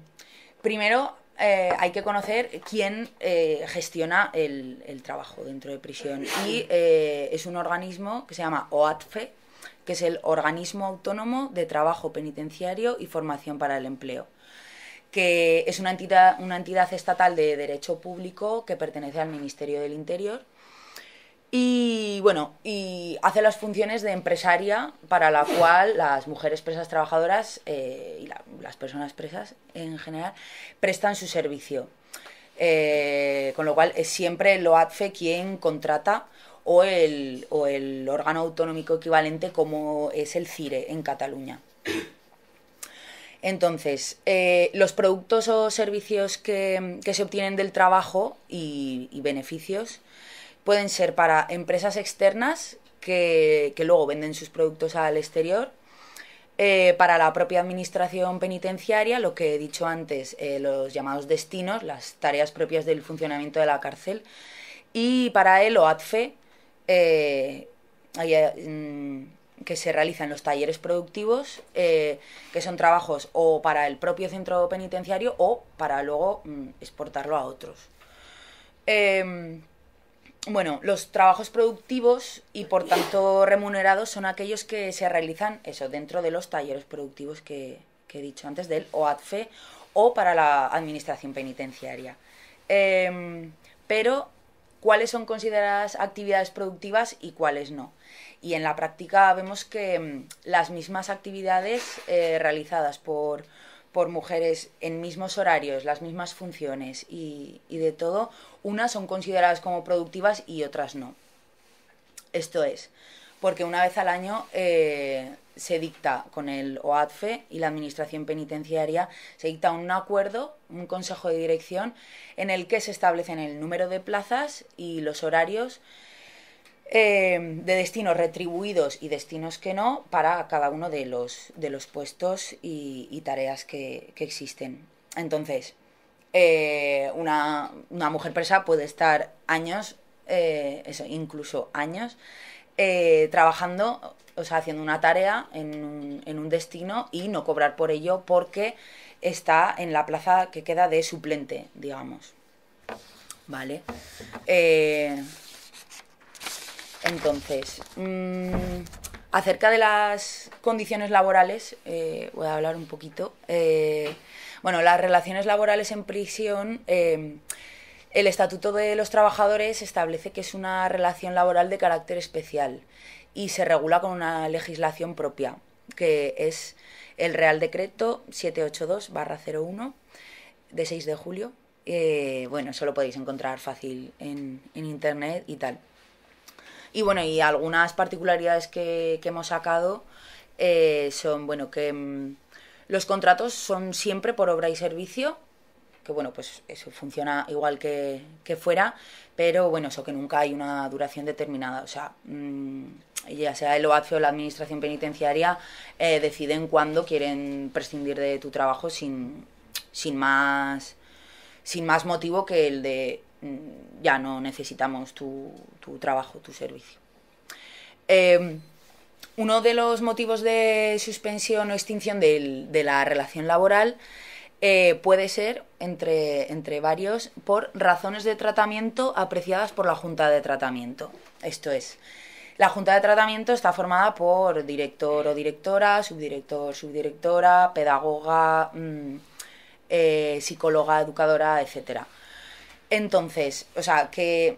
primero eh, hay que conocer quién eh, gestiona el, el, trabajo dentro de prisión. Y es un organismo que se llama OATFE, que es el Organismo Autónomo de Trabajo Penitenciario y Formación para el Empleo, que es una entidad, una entidad estatal de derecho público que pertenece al Ministerio del Interior. Y bueno, y hace las funciones de empresaria para la cual las mujeres presas trabajadoras eh, y las personas presas en general prestan su servicio. Eh, con lo cual es siempre el OATFE quien contrata o el, o el órgano autonómico equivalente como es el CIRE en Cataluña. Entonces, eh, los productos o servicios que, se obtienen del trabajo y, beneficios pueden ser para empresas externas que, luego venden sus productos al exterior, eh, para la propia administración penitenciaria, lo que he dicho antes, eh, los llamados destinos, las tareas propias del funcionamiento de la cárcel, y para el OATFE, eh, mm, que se realizan los talleres productivos, eh, que son trabajos o para el propio centro penitenciario o para luego mm, exportarlo a otros. Em, bueno, los trabajos productivos y por tanto remunerados son aquellos que se realizan eso dentro de los talleres productivos que, he dicho antes del OADFE o para la administración penitenciaria. Em, pero cuáles son consideradas actividades productivas y cuáles no. Y en la práctica vemos que mm, las mismas actividades eh, realizadas por, por mujeres en mismos horarios, las mismas funciones y, y, de todo, unas son consideradas como productivas y otras no. Esto es, porque una vez al año eh, se dicta con el OADFE y la Administración Penitenciaria, se dicta un acuerdo, un consejo de dirección, en el que se establecen el número de plazas y los horarios eh, de destinos retribuidos y destinos que no para cada uno de los, de los puestos y, tareas que, existen. Entonces, eh, una, mujer presa puede estar años, incluso años, eh, trabajando, o sea, haciendo una tarea en un, en un destino y no cobrar por ello porque está en la plaza que queda de suplente, digamos. ¿Vale? Eh, entonces, mm, acerca de las condiciones laborales, eh, voy a hablar un poquito. bueno, las relaciones laborales en prisión el Estatuto de los Trabajadores establece que es una relación laboral de carácter especial y se regula con una legislación propia, que es el Real Decreto 782-01 de 6 de julio. Eh, bueno, eso lo podéis encontrar fácil en, Internet y tal. Y bueno, y algunas particularidades que, hemos sacado eh, son, bueno, que mm, los contratos son siempre por obra y servicio, que bueno, pues eso funciona igual que, fuera, pero bueno, eso que nunca hay una duración determinada. O sea, mm, ya sea el OATFE o la administración penitenciaria eh, deciden cuándo quieren prescindir de tu trabajo sin, sin, más, sin más motivo que el de mm, ya no necesitamos tu, tu trabajo, tu servicio. Em, uno de los motivos de suspensión o extinción de la relación laboral eh, puede ser, entre, entre varios, por razones de tratamiento apreciadas por la Junta de Tratamiento. Esto es, la Junta de Tratamiento está formada por director o directora, subdirector, subdirectora, pedagoga, mm, eh, psicóloga, educadora, etc. Entonces, o sea, que,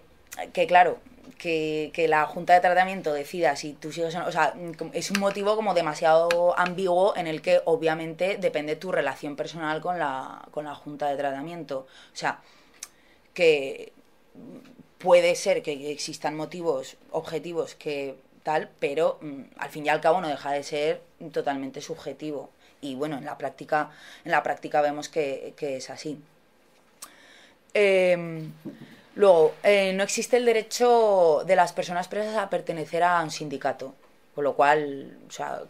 que claro, que, la junta de tratamiento decida si tú sigues o, o sea, es un motivo como demasiado ambiguo en el que obviamente depende tu relación personal con la, con la junta de tratamiento. O sea, que puede ser que existan motivos objetivos que tal, pero mm, al fin y al cabo no deja de ser totalmente subjetivo. Y bueno, en la práctica, en la práctica vemos que, es así. Em, luego, eh, no existe el derecho de las personas presas a pertenecer a un sindicato, con lo cual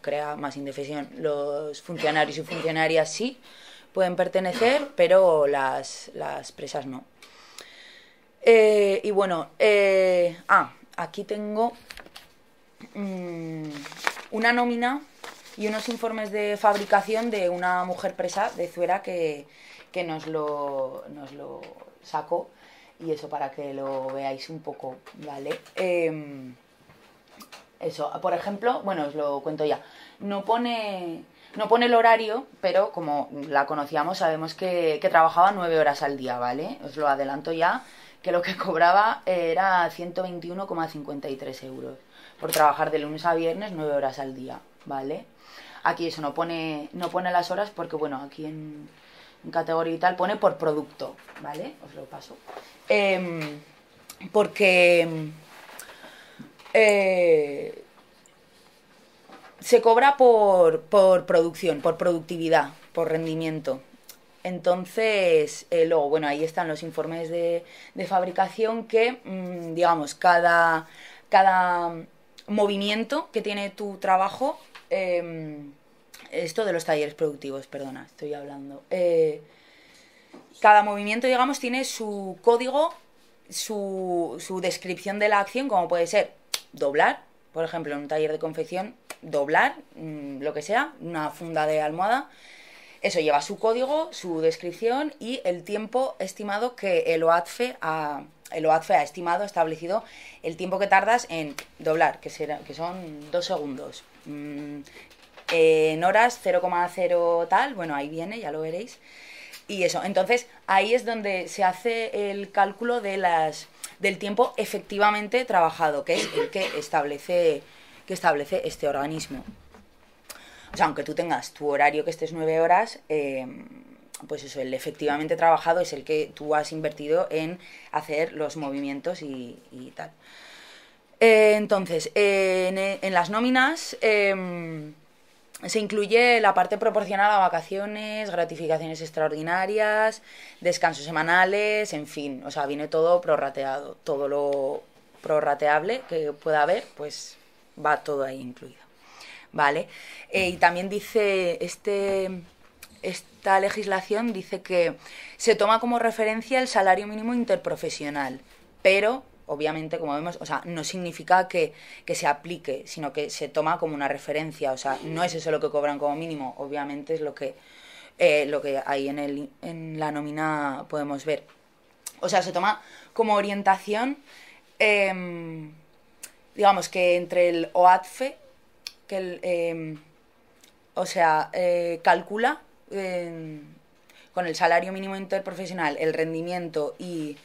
crea más indefensión. Los funcionarios y funcionarias sí pueden pertenecer, pero las, las presas no. Eh, y bueno, eh, ah, aquí tengo mm, una nómina y unos informes de fabricación de una mujer presa de Zuera que, nos, lo, nos lo sacó y eso para que lo veáis un poco, ¿vale? Em, eso, por ejemplo, bueno, os lo cuento ya. No pone, no pone el horario, pero como la conocíamos, sabemos que, que trabajaba nueve horas al día, ¿vale? Os lo adelanto ya que lo que cobraba era 121,53 euros por trabajar de lunes a viernes nueve horas al día, ¿vale? Aquí eso no pone, no pone las horas porque, bueno, aquí en, categoría y tal pone por producto, ¿vale? Os lo paso. Em, porque eh, se cobra por, por producción, por productividad, por rendimiento. Entonces, eh, luego, bueno, ahí están los informes de, fabricación que, mm, digamos, cada, cada movimiento que tiene tu trabajo, em, esto de los talleres productivos, perdona, estoy hablando. Eh, cada movimiento, digamos, tiene su código, su, descripción de la acción, como puede ser doblar, por ejemplo, en un taller de confección, doblar, mm, lo que sea, una funda de almohada, eso lleva su código, su descripción y el tiempo estimado que el OATFE ha, el ha estimado, establecido el tiempo que tardas en doblar, que, será, que son dos segundos. En horas 0,0 tal, bueno, ahí viene, ya lo veréis. Y eso, entonces ahí es donde se hace el cálculo de las, del tiempo efectivamente trabajado, que es el que establece, que establece este organismo. O sea, aunque tú tengas tu horario que estés nueve horas, eh, pues eso, el efectivamente trabajado es el que tú has invertido en hacer los movimientos y, tal. Eh, entonces, en, las nóminas em, se incluye la parte proporcional a vacaciones, gratificaciones extraordinarias, descansos semanales, en fin, o sea, viene todo prorrateado. Todo lo prorrateable que pueda haber, pues va todo ahí incluido. ¿vale? Eh, y también dice, este, esta legislación dice que se toma como referencia el salario mínimo interprofesional, pero obviamente, como vemos, o sea, no significa que, se aplique, sino que se toma como una referencia, o sea, no es eso lo que cobran como mínimo, obviamente es lo que, eh, lo que ahí en, el, en la nómina podemos ver. O sea, se toma como orientación, em, digamos que entre el OATFE que em, o sea, eh, calcula em, con el salario mínimo interprofesional el rendimiento y,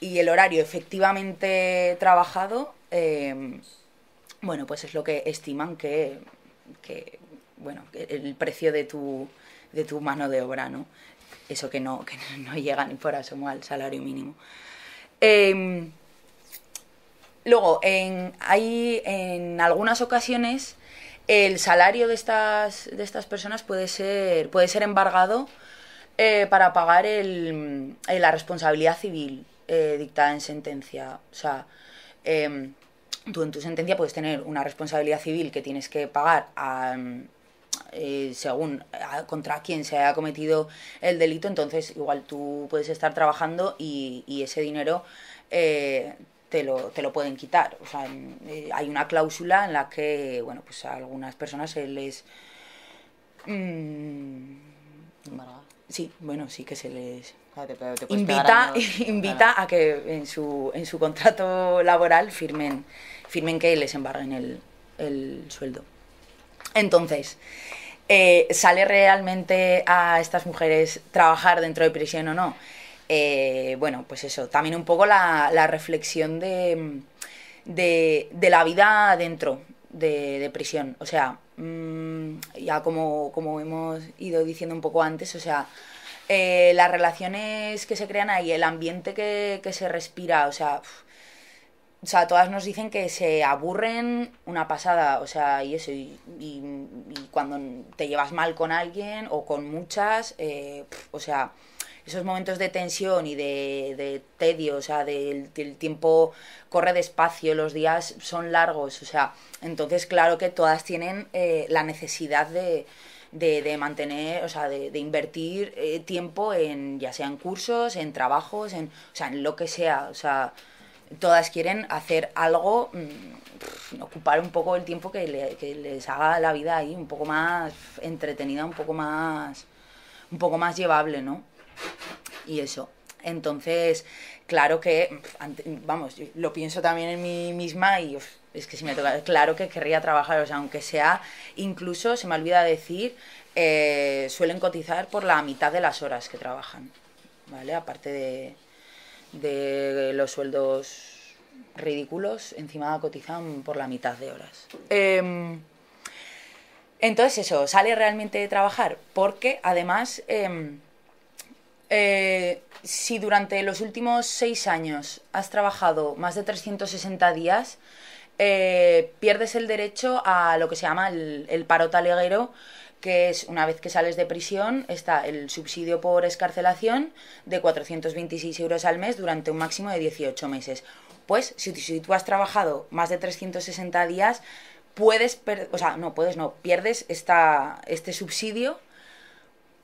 el horario efectivamente trabajado, em, bueno, pues es lo que estiman que, bueno, el precio de tu, de tu mano de obra, ¿no? Eso que no, que no llega ni por asomo al salario mínimo. luego, en, hay en algunas ocasiones el salario de estas, de estas personas puede ser, puede ser embargado eh, para pagar el, la responsabilidad civil eh, dictada en sentencia. O sea, em, tú en tu sentencia puedes tener una responsabilidad civil que tienes que pagar según contra quien se haya cometido el delito, entonces igual tú puedes estar trabajando y, y ese dinero te lo, te lo pueden quitar. O sea, eh, hay una cláusula en la que, bueno, pues a algunas personas se les... Mm, sí, bueno, sí que se les invita, invita a que en su, en su contrato laboral firmen, firmen que les embarguen el, el sueldo. Entonces, eh, ¿sale realmente a estas mujeres trabajar dentro de prisión o no? Eh, bueno, pues eso, también un poco la, reflexión de, de, la vida dentro de, prisión. O sea, mm, ya como, como hemos ido diciendo un poco antes, o sea, eh, las relaciones que se crean ahí, el ambiente que, que se respira, o sea, o sea, todas nos dicen que se aburren una pasada, o sea, y eso, y, y, cuando te llevas mal con alguien o con muchas, eh, o sea, esos momentos de tensión y de, de tedio, o sea, del, del, tiempo corre despacio, los días son largos, o sea, entonces claro que todas tienen eh, la necesidad de, de, de, mantener, o sea, de, de invertir eh, tiempo en, ya sea en cursos, en trabajos, en, o sea, en lo que sea, o sea, todas quieren hacer algo, mmm, ocupar un poco el tiempo que, que, les haga la vida ahí un poco más entretenida, un poco más, un poco más llevable, ¿no? Y eso. Entonces, claro que, vamos, lo pienso también en mí misma y es que si me toca, claro que querría trabajar, o sea, aunque sea, incluso, se me olvida decir, eh, suelen cotizar por la mitad de las horas que trabajan, ¿vale? Aparte de, los sueldos ridículos, encima cotizan por la mitad de horas. Eh, entonces eso, sale realmente de trabajar, porque además, eh, eh, si durante los últimos seis años has trabajado más de 360 días, eh, pierdes el derecho a lo que se llama el, paro taleguero, que es una vez que sales de prisión, está el subsidio por escarcelación de 426 euros al mes durante un máximo de 18 meses. Pues si, si tú has trabajado más de 360 días, puedes, o sea, no puedes, no, pierdes esta, este subsidio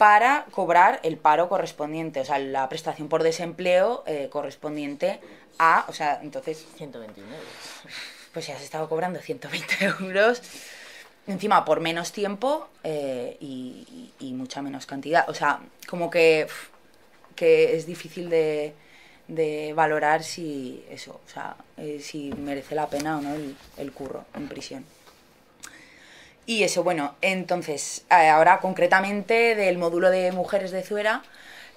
para cobrar el paro correspondiente, o sea, la prestación por desempleo eh, correspondiente a, o sea, entonces... 121 euros. Pues ya has estado cobrando 120 euros encima por menos tiempo eh, y, mucha menos cantidad. O sea, como que, que es difícil de, de valorar si eso, o sea, eh, si merece la pena o no el, el, curro en prisión. Y eso, bueno, entonces, eh, ahora concretamente del módulo de mujeres de Zuera,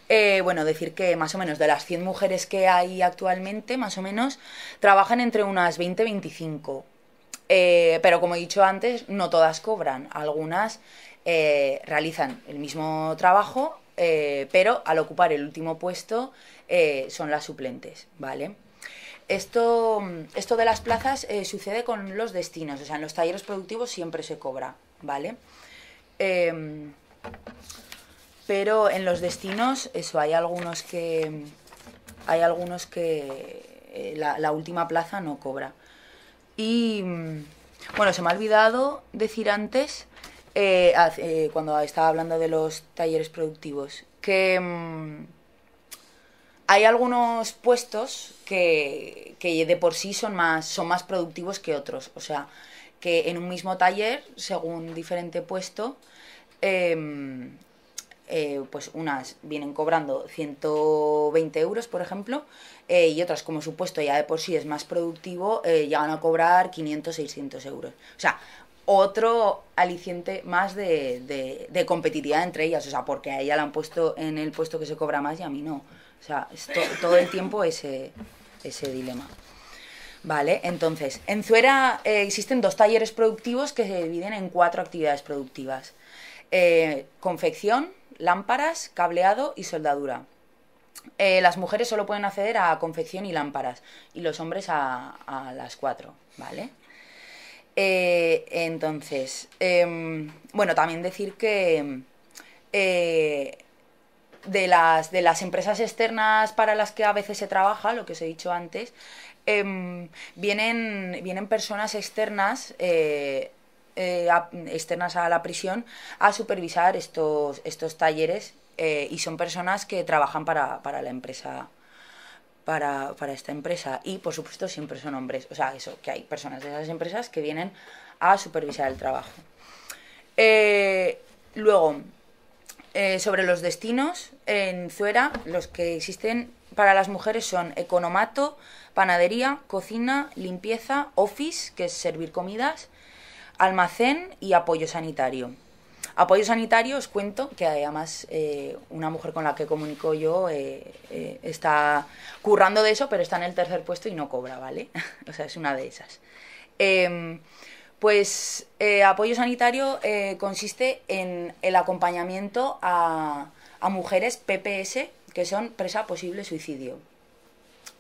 eh, bueno, decir que más o menos de las 100 mujeres que hay actualmente, más o menos, trabajan entre unas 20-25 eh, pero como he dicho antes, no todas cobran. Algunas realizan el mismo trabajo, pero al ocupar el último puesto son las suplentes, ¿vale? Esto, esto de las plazas eh, sucede con los destinos, o sea, en los talleres productivos siempre se cobra, ¿vale? Eh, pero en los destinos, eso, hay algunos que. Hay algunos que la, la última plaza no cobra. Y bueno, se me ha olvidado decir antes, eh, eh, cuando estaba hablando de los talleres productivos, que mmm, hay algunos puestos que, que, de por sí son más, son más productivos que otros. O sea, que en un mismo taller, según diferente puesto, eh, eh, pues unas vienen cobrando 120 euros, por ejemplo, eh, y otras, como supuesto ya de por sí es más productivo, eh, llegan a cobrar 500, 600 euros. O sea, otro aliciente más de, de, de, competitividad entre ellas, o sea, porque a ella la han puesto en el puesto que se cobra más y a mí no. O sea, es to todo el tiempo ese, ese dilema. Vale, entonces, en Zuera eh, existen dos talleres productivos que se dividen en cuatro actividades productivas. Eh, confección, lámparas, cableado y soldadura. Eh, las mujeres solo pueden acceder a confección y lámparas y los hombres a, las cuatro, ¿vale? Entonces, eh, bueno, también decir que eh, de, las, de las empresas externas para las que a veces se trabaja, lo que os he dicho antes, em, vienen, vienen personas externas eh, eh, a, externas a la prisión a supervisar estos, estos talleres eh, y son personas que trabajan para, para la empresa para, para, esta empresa. Y por supuesto siempre son hombres. O sea eso que hay personas de esas empresas que vienen a supervisar el trabajo. Luego eh, sobre los destinos en Zuera los que existen para las mujeres son economato panadería cocina limpieza office que es servir comidas almacén y apoyo sanitario. Apoyo sanitario os cuento que además eh, una mujer con la que comunico yo eh, está currando de eso, pero está en el tercer puesto y no cobra, ¿vale? o sea, es una de esas. Eh, pues apoyo sanitario consiste en el acompañamiento a, a mujeres PPS que son presa posible suicidio.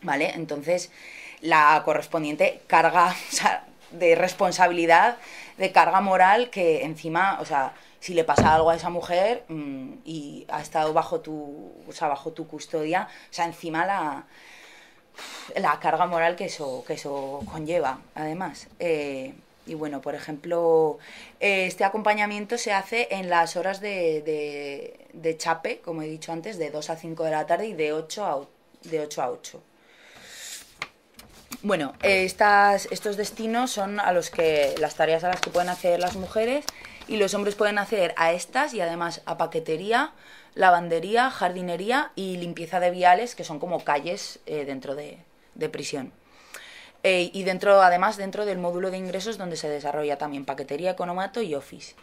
¿Vale? Entonces, la correspondiente carga de responsabilidad, de carga moral que encima, o sea, si le pasa algo a esa mujer mm, y ha estado bajo tu, o sea, bajo tu custodia, o sea, encima la, la carga moral que eso, que eso conlleva, además. Eh, y bueno, por ejemplo, este acompañamiento se hace en las horas de, de, chape, como he dicho antes, de 2 a 5 de la tarde y de 8 a, de 8, a 8. Bueno, estas, estos destinos son a los que las tareas a las que pueden acceder las mujeres y los hombres pueden acceder a estas y además a paquetería, lavandería, jardinería y limpieza de viales, que son como calles eh, dentro de, prisión. Eh, y dentro, además, dentro del módulo de ingresos donde se desarrolla también paquetería, economato y office.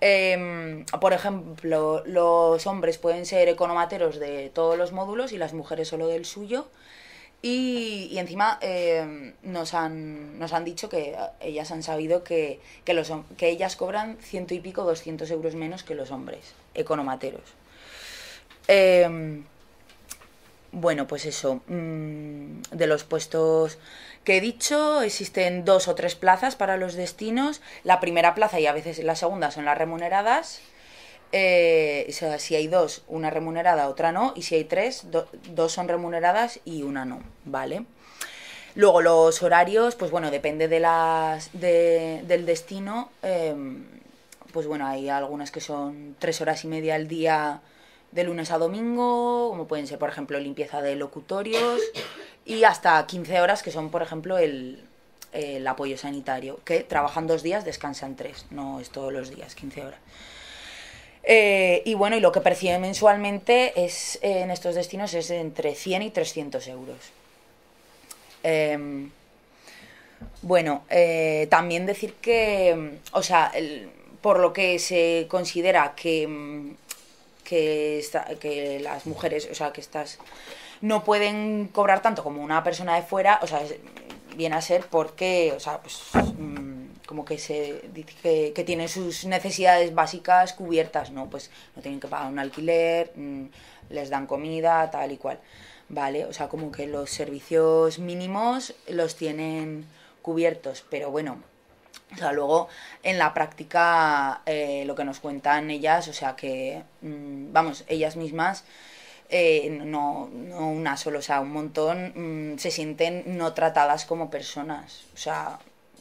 Em, por ejemplo, los hombres pueden ser economateros de todos los módulos y las mujeres solo del suyo. Y, encima em, nos, han, nos han dicho que ellas han sabido que, que, los, que ellas cobran ciento y pico, doscientos euros menos que los hombres, economateros. Em, bueno, pues eso, mm, de los puestos que he dicho, existen dos o tres plazas para los destinos. La primera plaza y a veces la segunda son las remuneradas. Eh, o sea, si hay dos, una remunerada, otra no, y si hay tres, dos son remuneradas y una no, ¿vale? Luego los horarios, pues bueno, depende de las del destino. Em, pues bueno, hay algunas que son tres horas y media al día de lunes a domingo, como pueden ser, por ejemplo, limpieza de locutorios, y hasta 15 horas, que son, por ejemplo, el, el apoyo sanitario, que trabajan dos días, descansan tres, no es todos los días, 15 horas. Eh, y bueno, y lo que percibe mensualmente es en estos destinos es entre 100 y 300 euros. Em, bueno, eh, también decir que, o sea, por lo que se considera que, que, que las mujeres, o sea, que estas no pueden cobrar tanto como una persona de fuera, o sea, viene a ser porque, o sea, pues... Mm, como que se dice que, tienen sus necesidades básicas cubiertas, ¿no? Pues no tienen que pagar un alquiler, mm, les dan comida, tal y cual, ¿vale? O sea, como que los servicios mínimos los tienen cubiertos, pero bueno, o sea, luego en la práctica eh, lo que nos cuentan ellas, o sea que, mm, vamos, ellas mismas, eh, no, no una solo, o sea, un montón, mm, se sienten no tratadas como personas, o sea,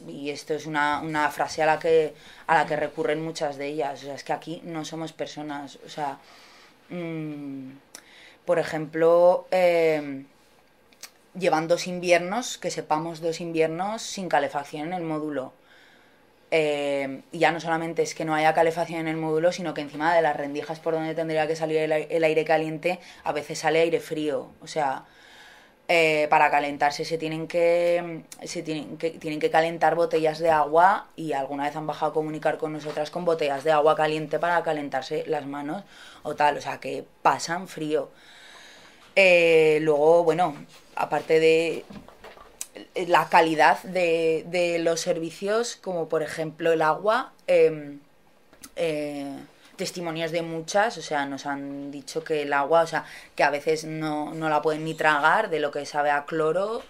y esto es una, una, frase a la que a la que recurren muchas de ellas. O sea es que aquí no somos personas. O sea mmm, por ejemplo eh, llevan dos inviernos que sepamos dos inviernos sin calefacción en el módulo eh, ya no solamente es que no haya calefacción en el módulo, sino que encima de las rendijas por donde tendría que salir el, el aire caliente, a veces sale aire frío. O sea, eh, para calentarse se tienen que se tienen que tienen que calentar botellas de agua y alguna vez han bajado a comunicar con nosotras con botellas de agua caliente para calentarse las manos o tal, o sea que pasan frío. Eh, luego, bueno, aparte de la calidad de, de los servicios, como por ejemplo el agua, em, eh, testimonios de muchas, o sea, nos han dicho que el agua, o sea, que a veces no, no la pueden ni tragar de lo que sabe a cloro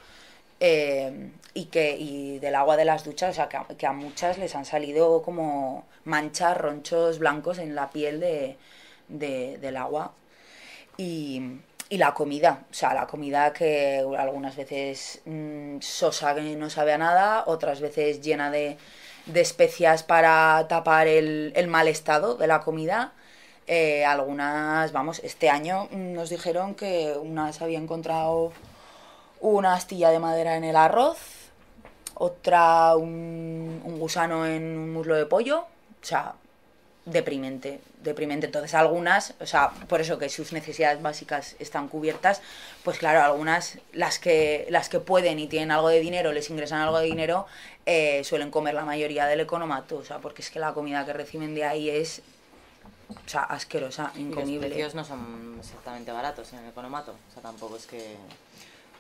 eh, y que y del agua de las duchas, o sea, que a, muchas les han salido como manchas, ronchos blancos en la piel de, del agua. Y, y la comida, o sea, la comida que algunas veces mm, sosa que no sabe a nada, otras veces llena de de especias para tapar el, mal estado de la comida. Eh, algunas, vamos, este año nos dijeron que unas había encontrado una astilla de madera en el arroz, otra un, un gusano en un muslo de pollo, o sea, deprimente, deprimente. Entonces algunas, o sea, por eso que sus necesidades básicas están cubiertas, pues claro, algunas, las que, las que pueden y tienen algo de dinero, les ingresan algo de dinero, eh, suelen comer la mayoría del economato, o sea, porque es que la comida que reciben de ahí es, o sea, asquerosa, incomible. Y los precios no son exactamente baratos en el economato, o sea, tampoco es que...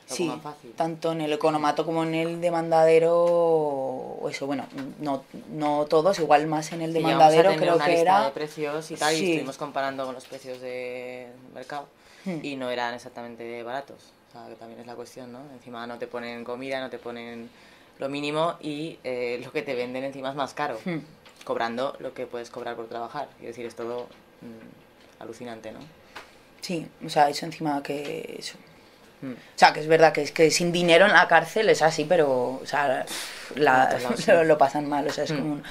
sí, tanto en el economato como en el demandadero, o eso, bueno, no, no todos, igual más en el demandadero creo una que lista era... de precios y tal, y estuvimos comparando con los precios de mercado hmm. y no eran exactamente baratos, o sea, que también es la cuestión, ¿no? Encima no te ponen comida, no te ponen lo mínimo y eh, lo que te venden encima es más caro, hmm. cobrando lo que puedes cobrar por trabajar, es decir, es todo mm, alucinante, ¿no? Sí, o sea, eso encima que eso. O sea, que es verdad que es que sin dinero en la cárcel es así, pero o sea, lo, pasan mal, o sea, es mm. como un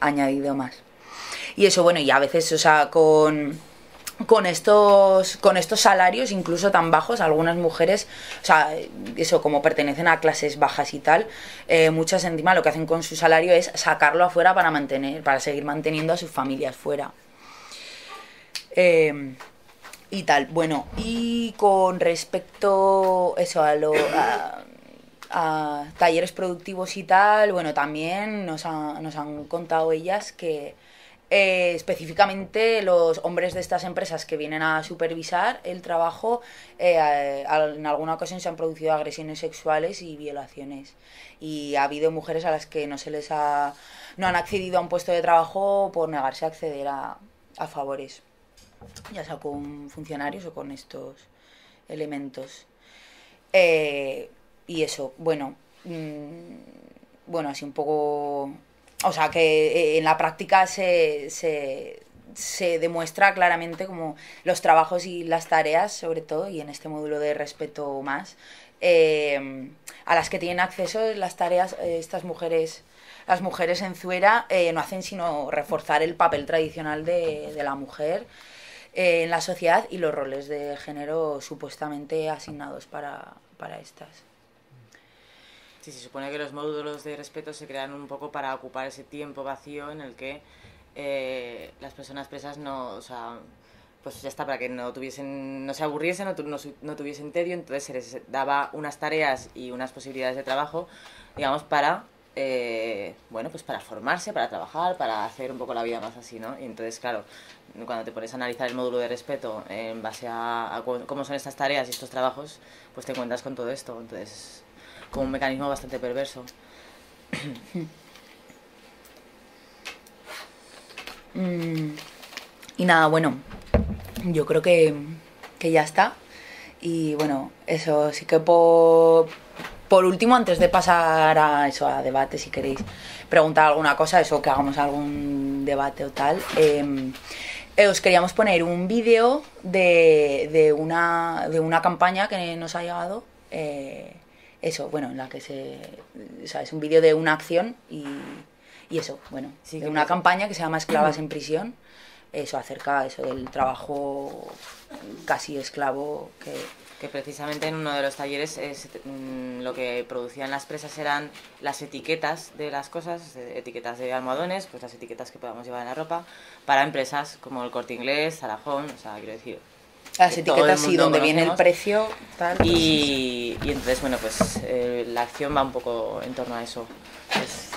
añadido más. Y eso, bueno, y a veces, o sea, con, con estos con estos salarios incluso tan bajos algunas mujeres o sea eso como pertenecen a clases bajas y tal eh, muchas encima lo que hacen con su salario es sacarlo afuera para mantener para seguir manteniendo a sus familias fuera eh, y tal. Bueno, y con respecto eso a lo a, talleres productivos y tal, bueno, también nos, nos han contado ellas que eh, específicamente los hombres de estas empresas que vienen a supervisar el trabajo, eh, en alguna ocasión se han producido agresiones sexuales y violaciones. Y ha habido mujeres a las que no se les ha, no han accedido a un puesto de trabajo por negarse a acceder a favores ya sea con funcionarios o con estos elementos. Eh, y eso, bueno, mm, bueno, así un poco... O sea, que eh, en la práctica se, se, se demuestra claramente como los trabajos y las tareas, sobre todo, y en este módulo de respeto más, eh, a las que tienen acceso las tareas, estas mujeres las mujeres en Zuera no hacen sino reforzar el papel tradicional de, de la mujer eh, en la sociedad y los roles de género supuestamente asignados para, para estas. Sí, se supone que los módulos de respeto se crean un poco para ocupar ese tiempo vacío en el que eh, las personas presas no, o sea, pues ya está, para que no tuviesen, no se aburriesen, no, no, no tuviesen tedio, entonces se les daba unas tareas y unas posibilidades de trabajo, digamos, para eh, bueno, pues para formarse, para trabajar, para hacer un poco la vida más así, ¿no? Y entonces, claro, cuando te pones a analizar el módulo de respeto en base a, cómo son estas tareas y estos trabajos, pues te encuentras con todo esto. Entonces, como un mecanismo bastante perverso. Mm, y nada, bueno, yo creo que, que ya está. Y bueno, eso sí que por por último, antes de pasar a eso, a debate, si queréis preguntar alguna cosa, eso, que hagamos algún debate o tal, em, eh, os queríamos poner un vídeo de, de, una, de una campaña que nos ha llegado. Eh, eso, bueno, en la que se. O sea, es un vídeo de una acción y, y eso, bueno, de una campaña que se llama Esclavas en Prisión. Eso acerca eso del trabajo casi esclavo que, que precisamente en uno de los talleres mm, lo que producían las presas eran las etiquetas de las cosas, etiquetas de almohadones, pues las etiquetas que podamos llevar en la ropa, para empresas como el Corte Inglés, Zarajón, o sea, quiero decir... Las etiquetas y donde viene el precio, tal. Y, y entonces, bueno, pues eh, la acción va un poco en torno a eso. Es,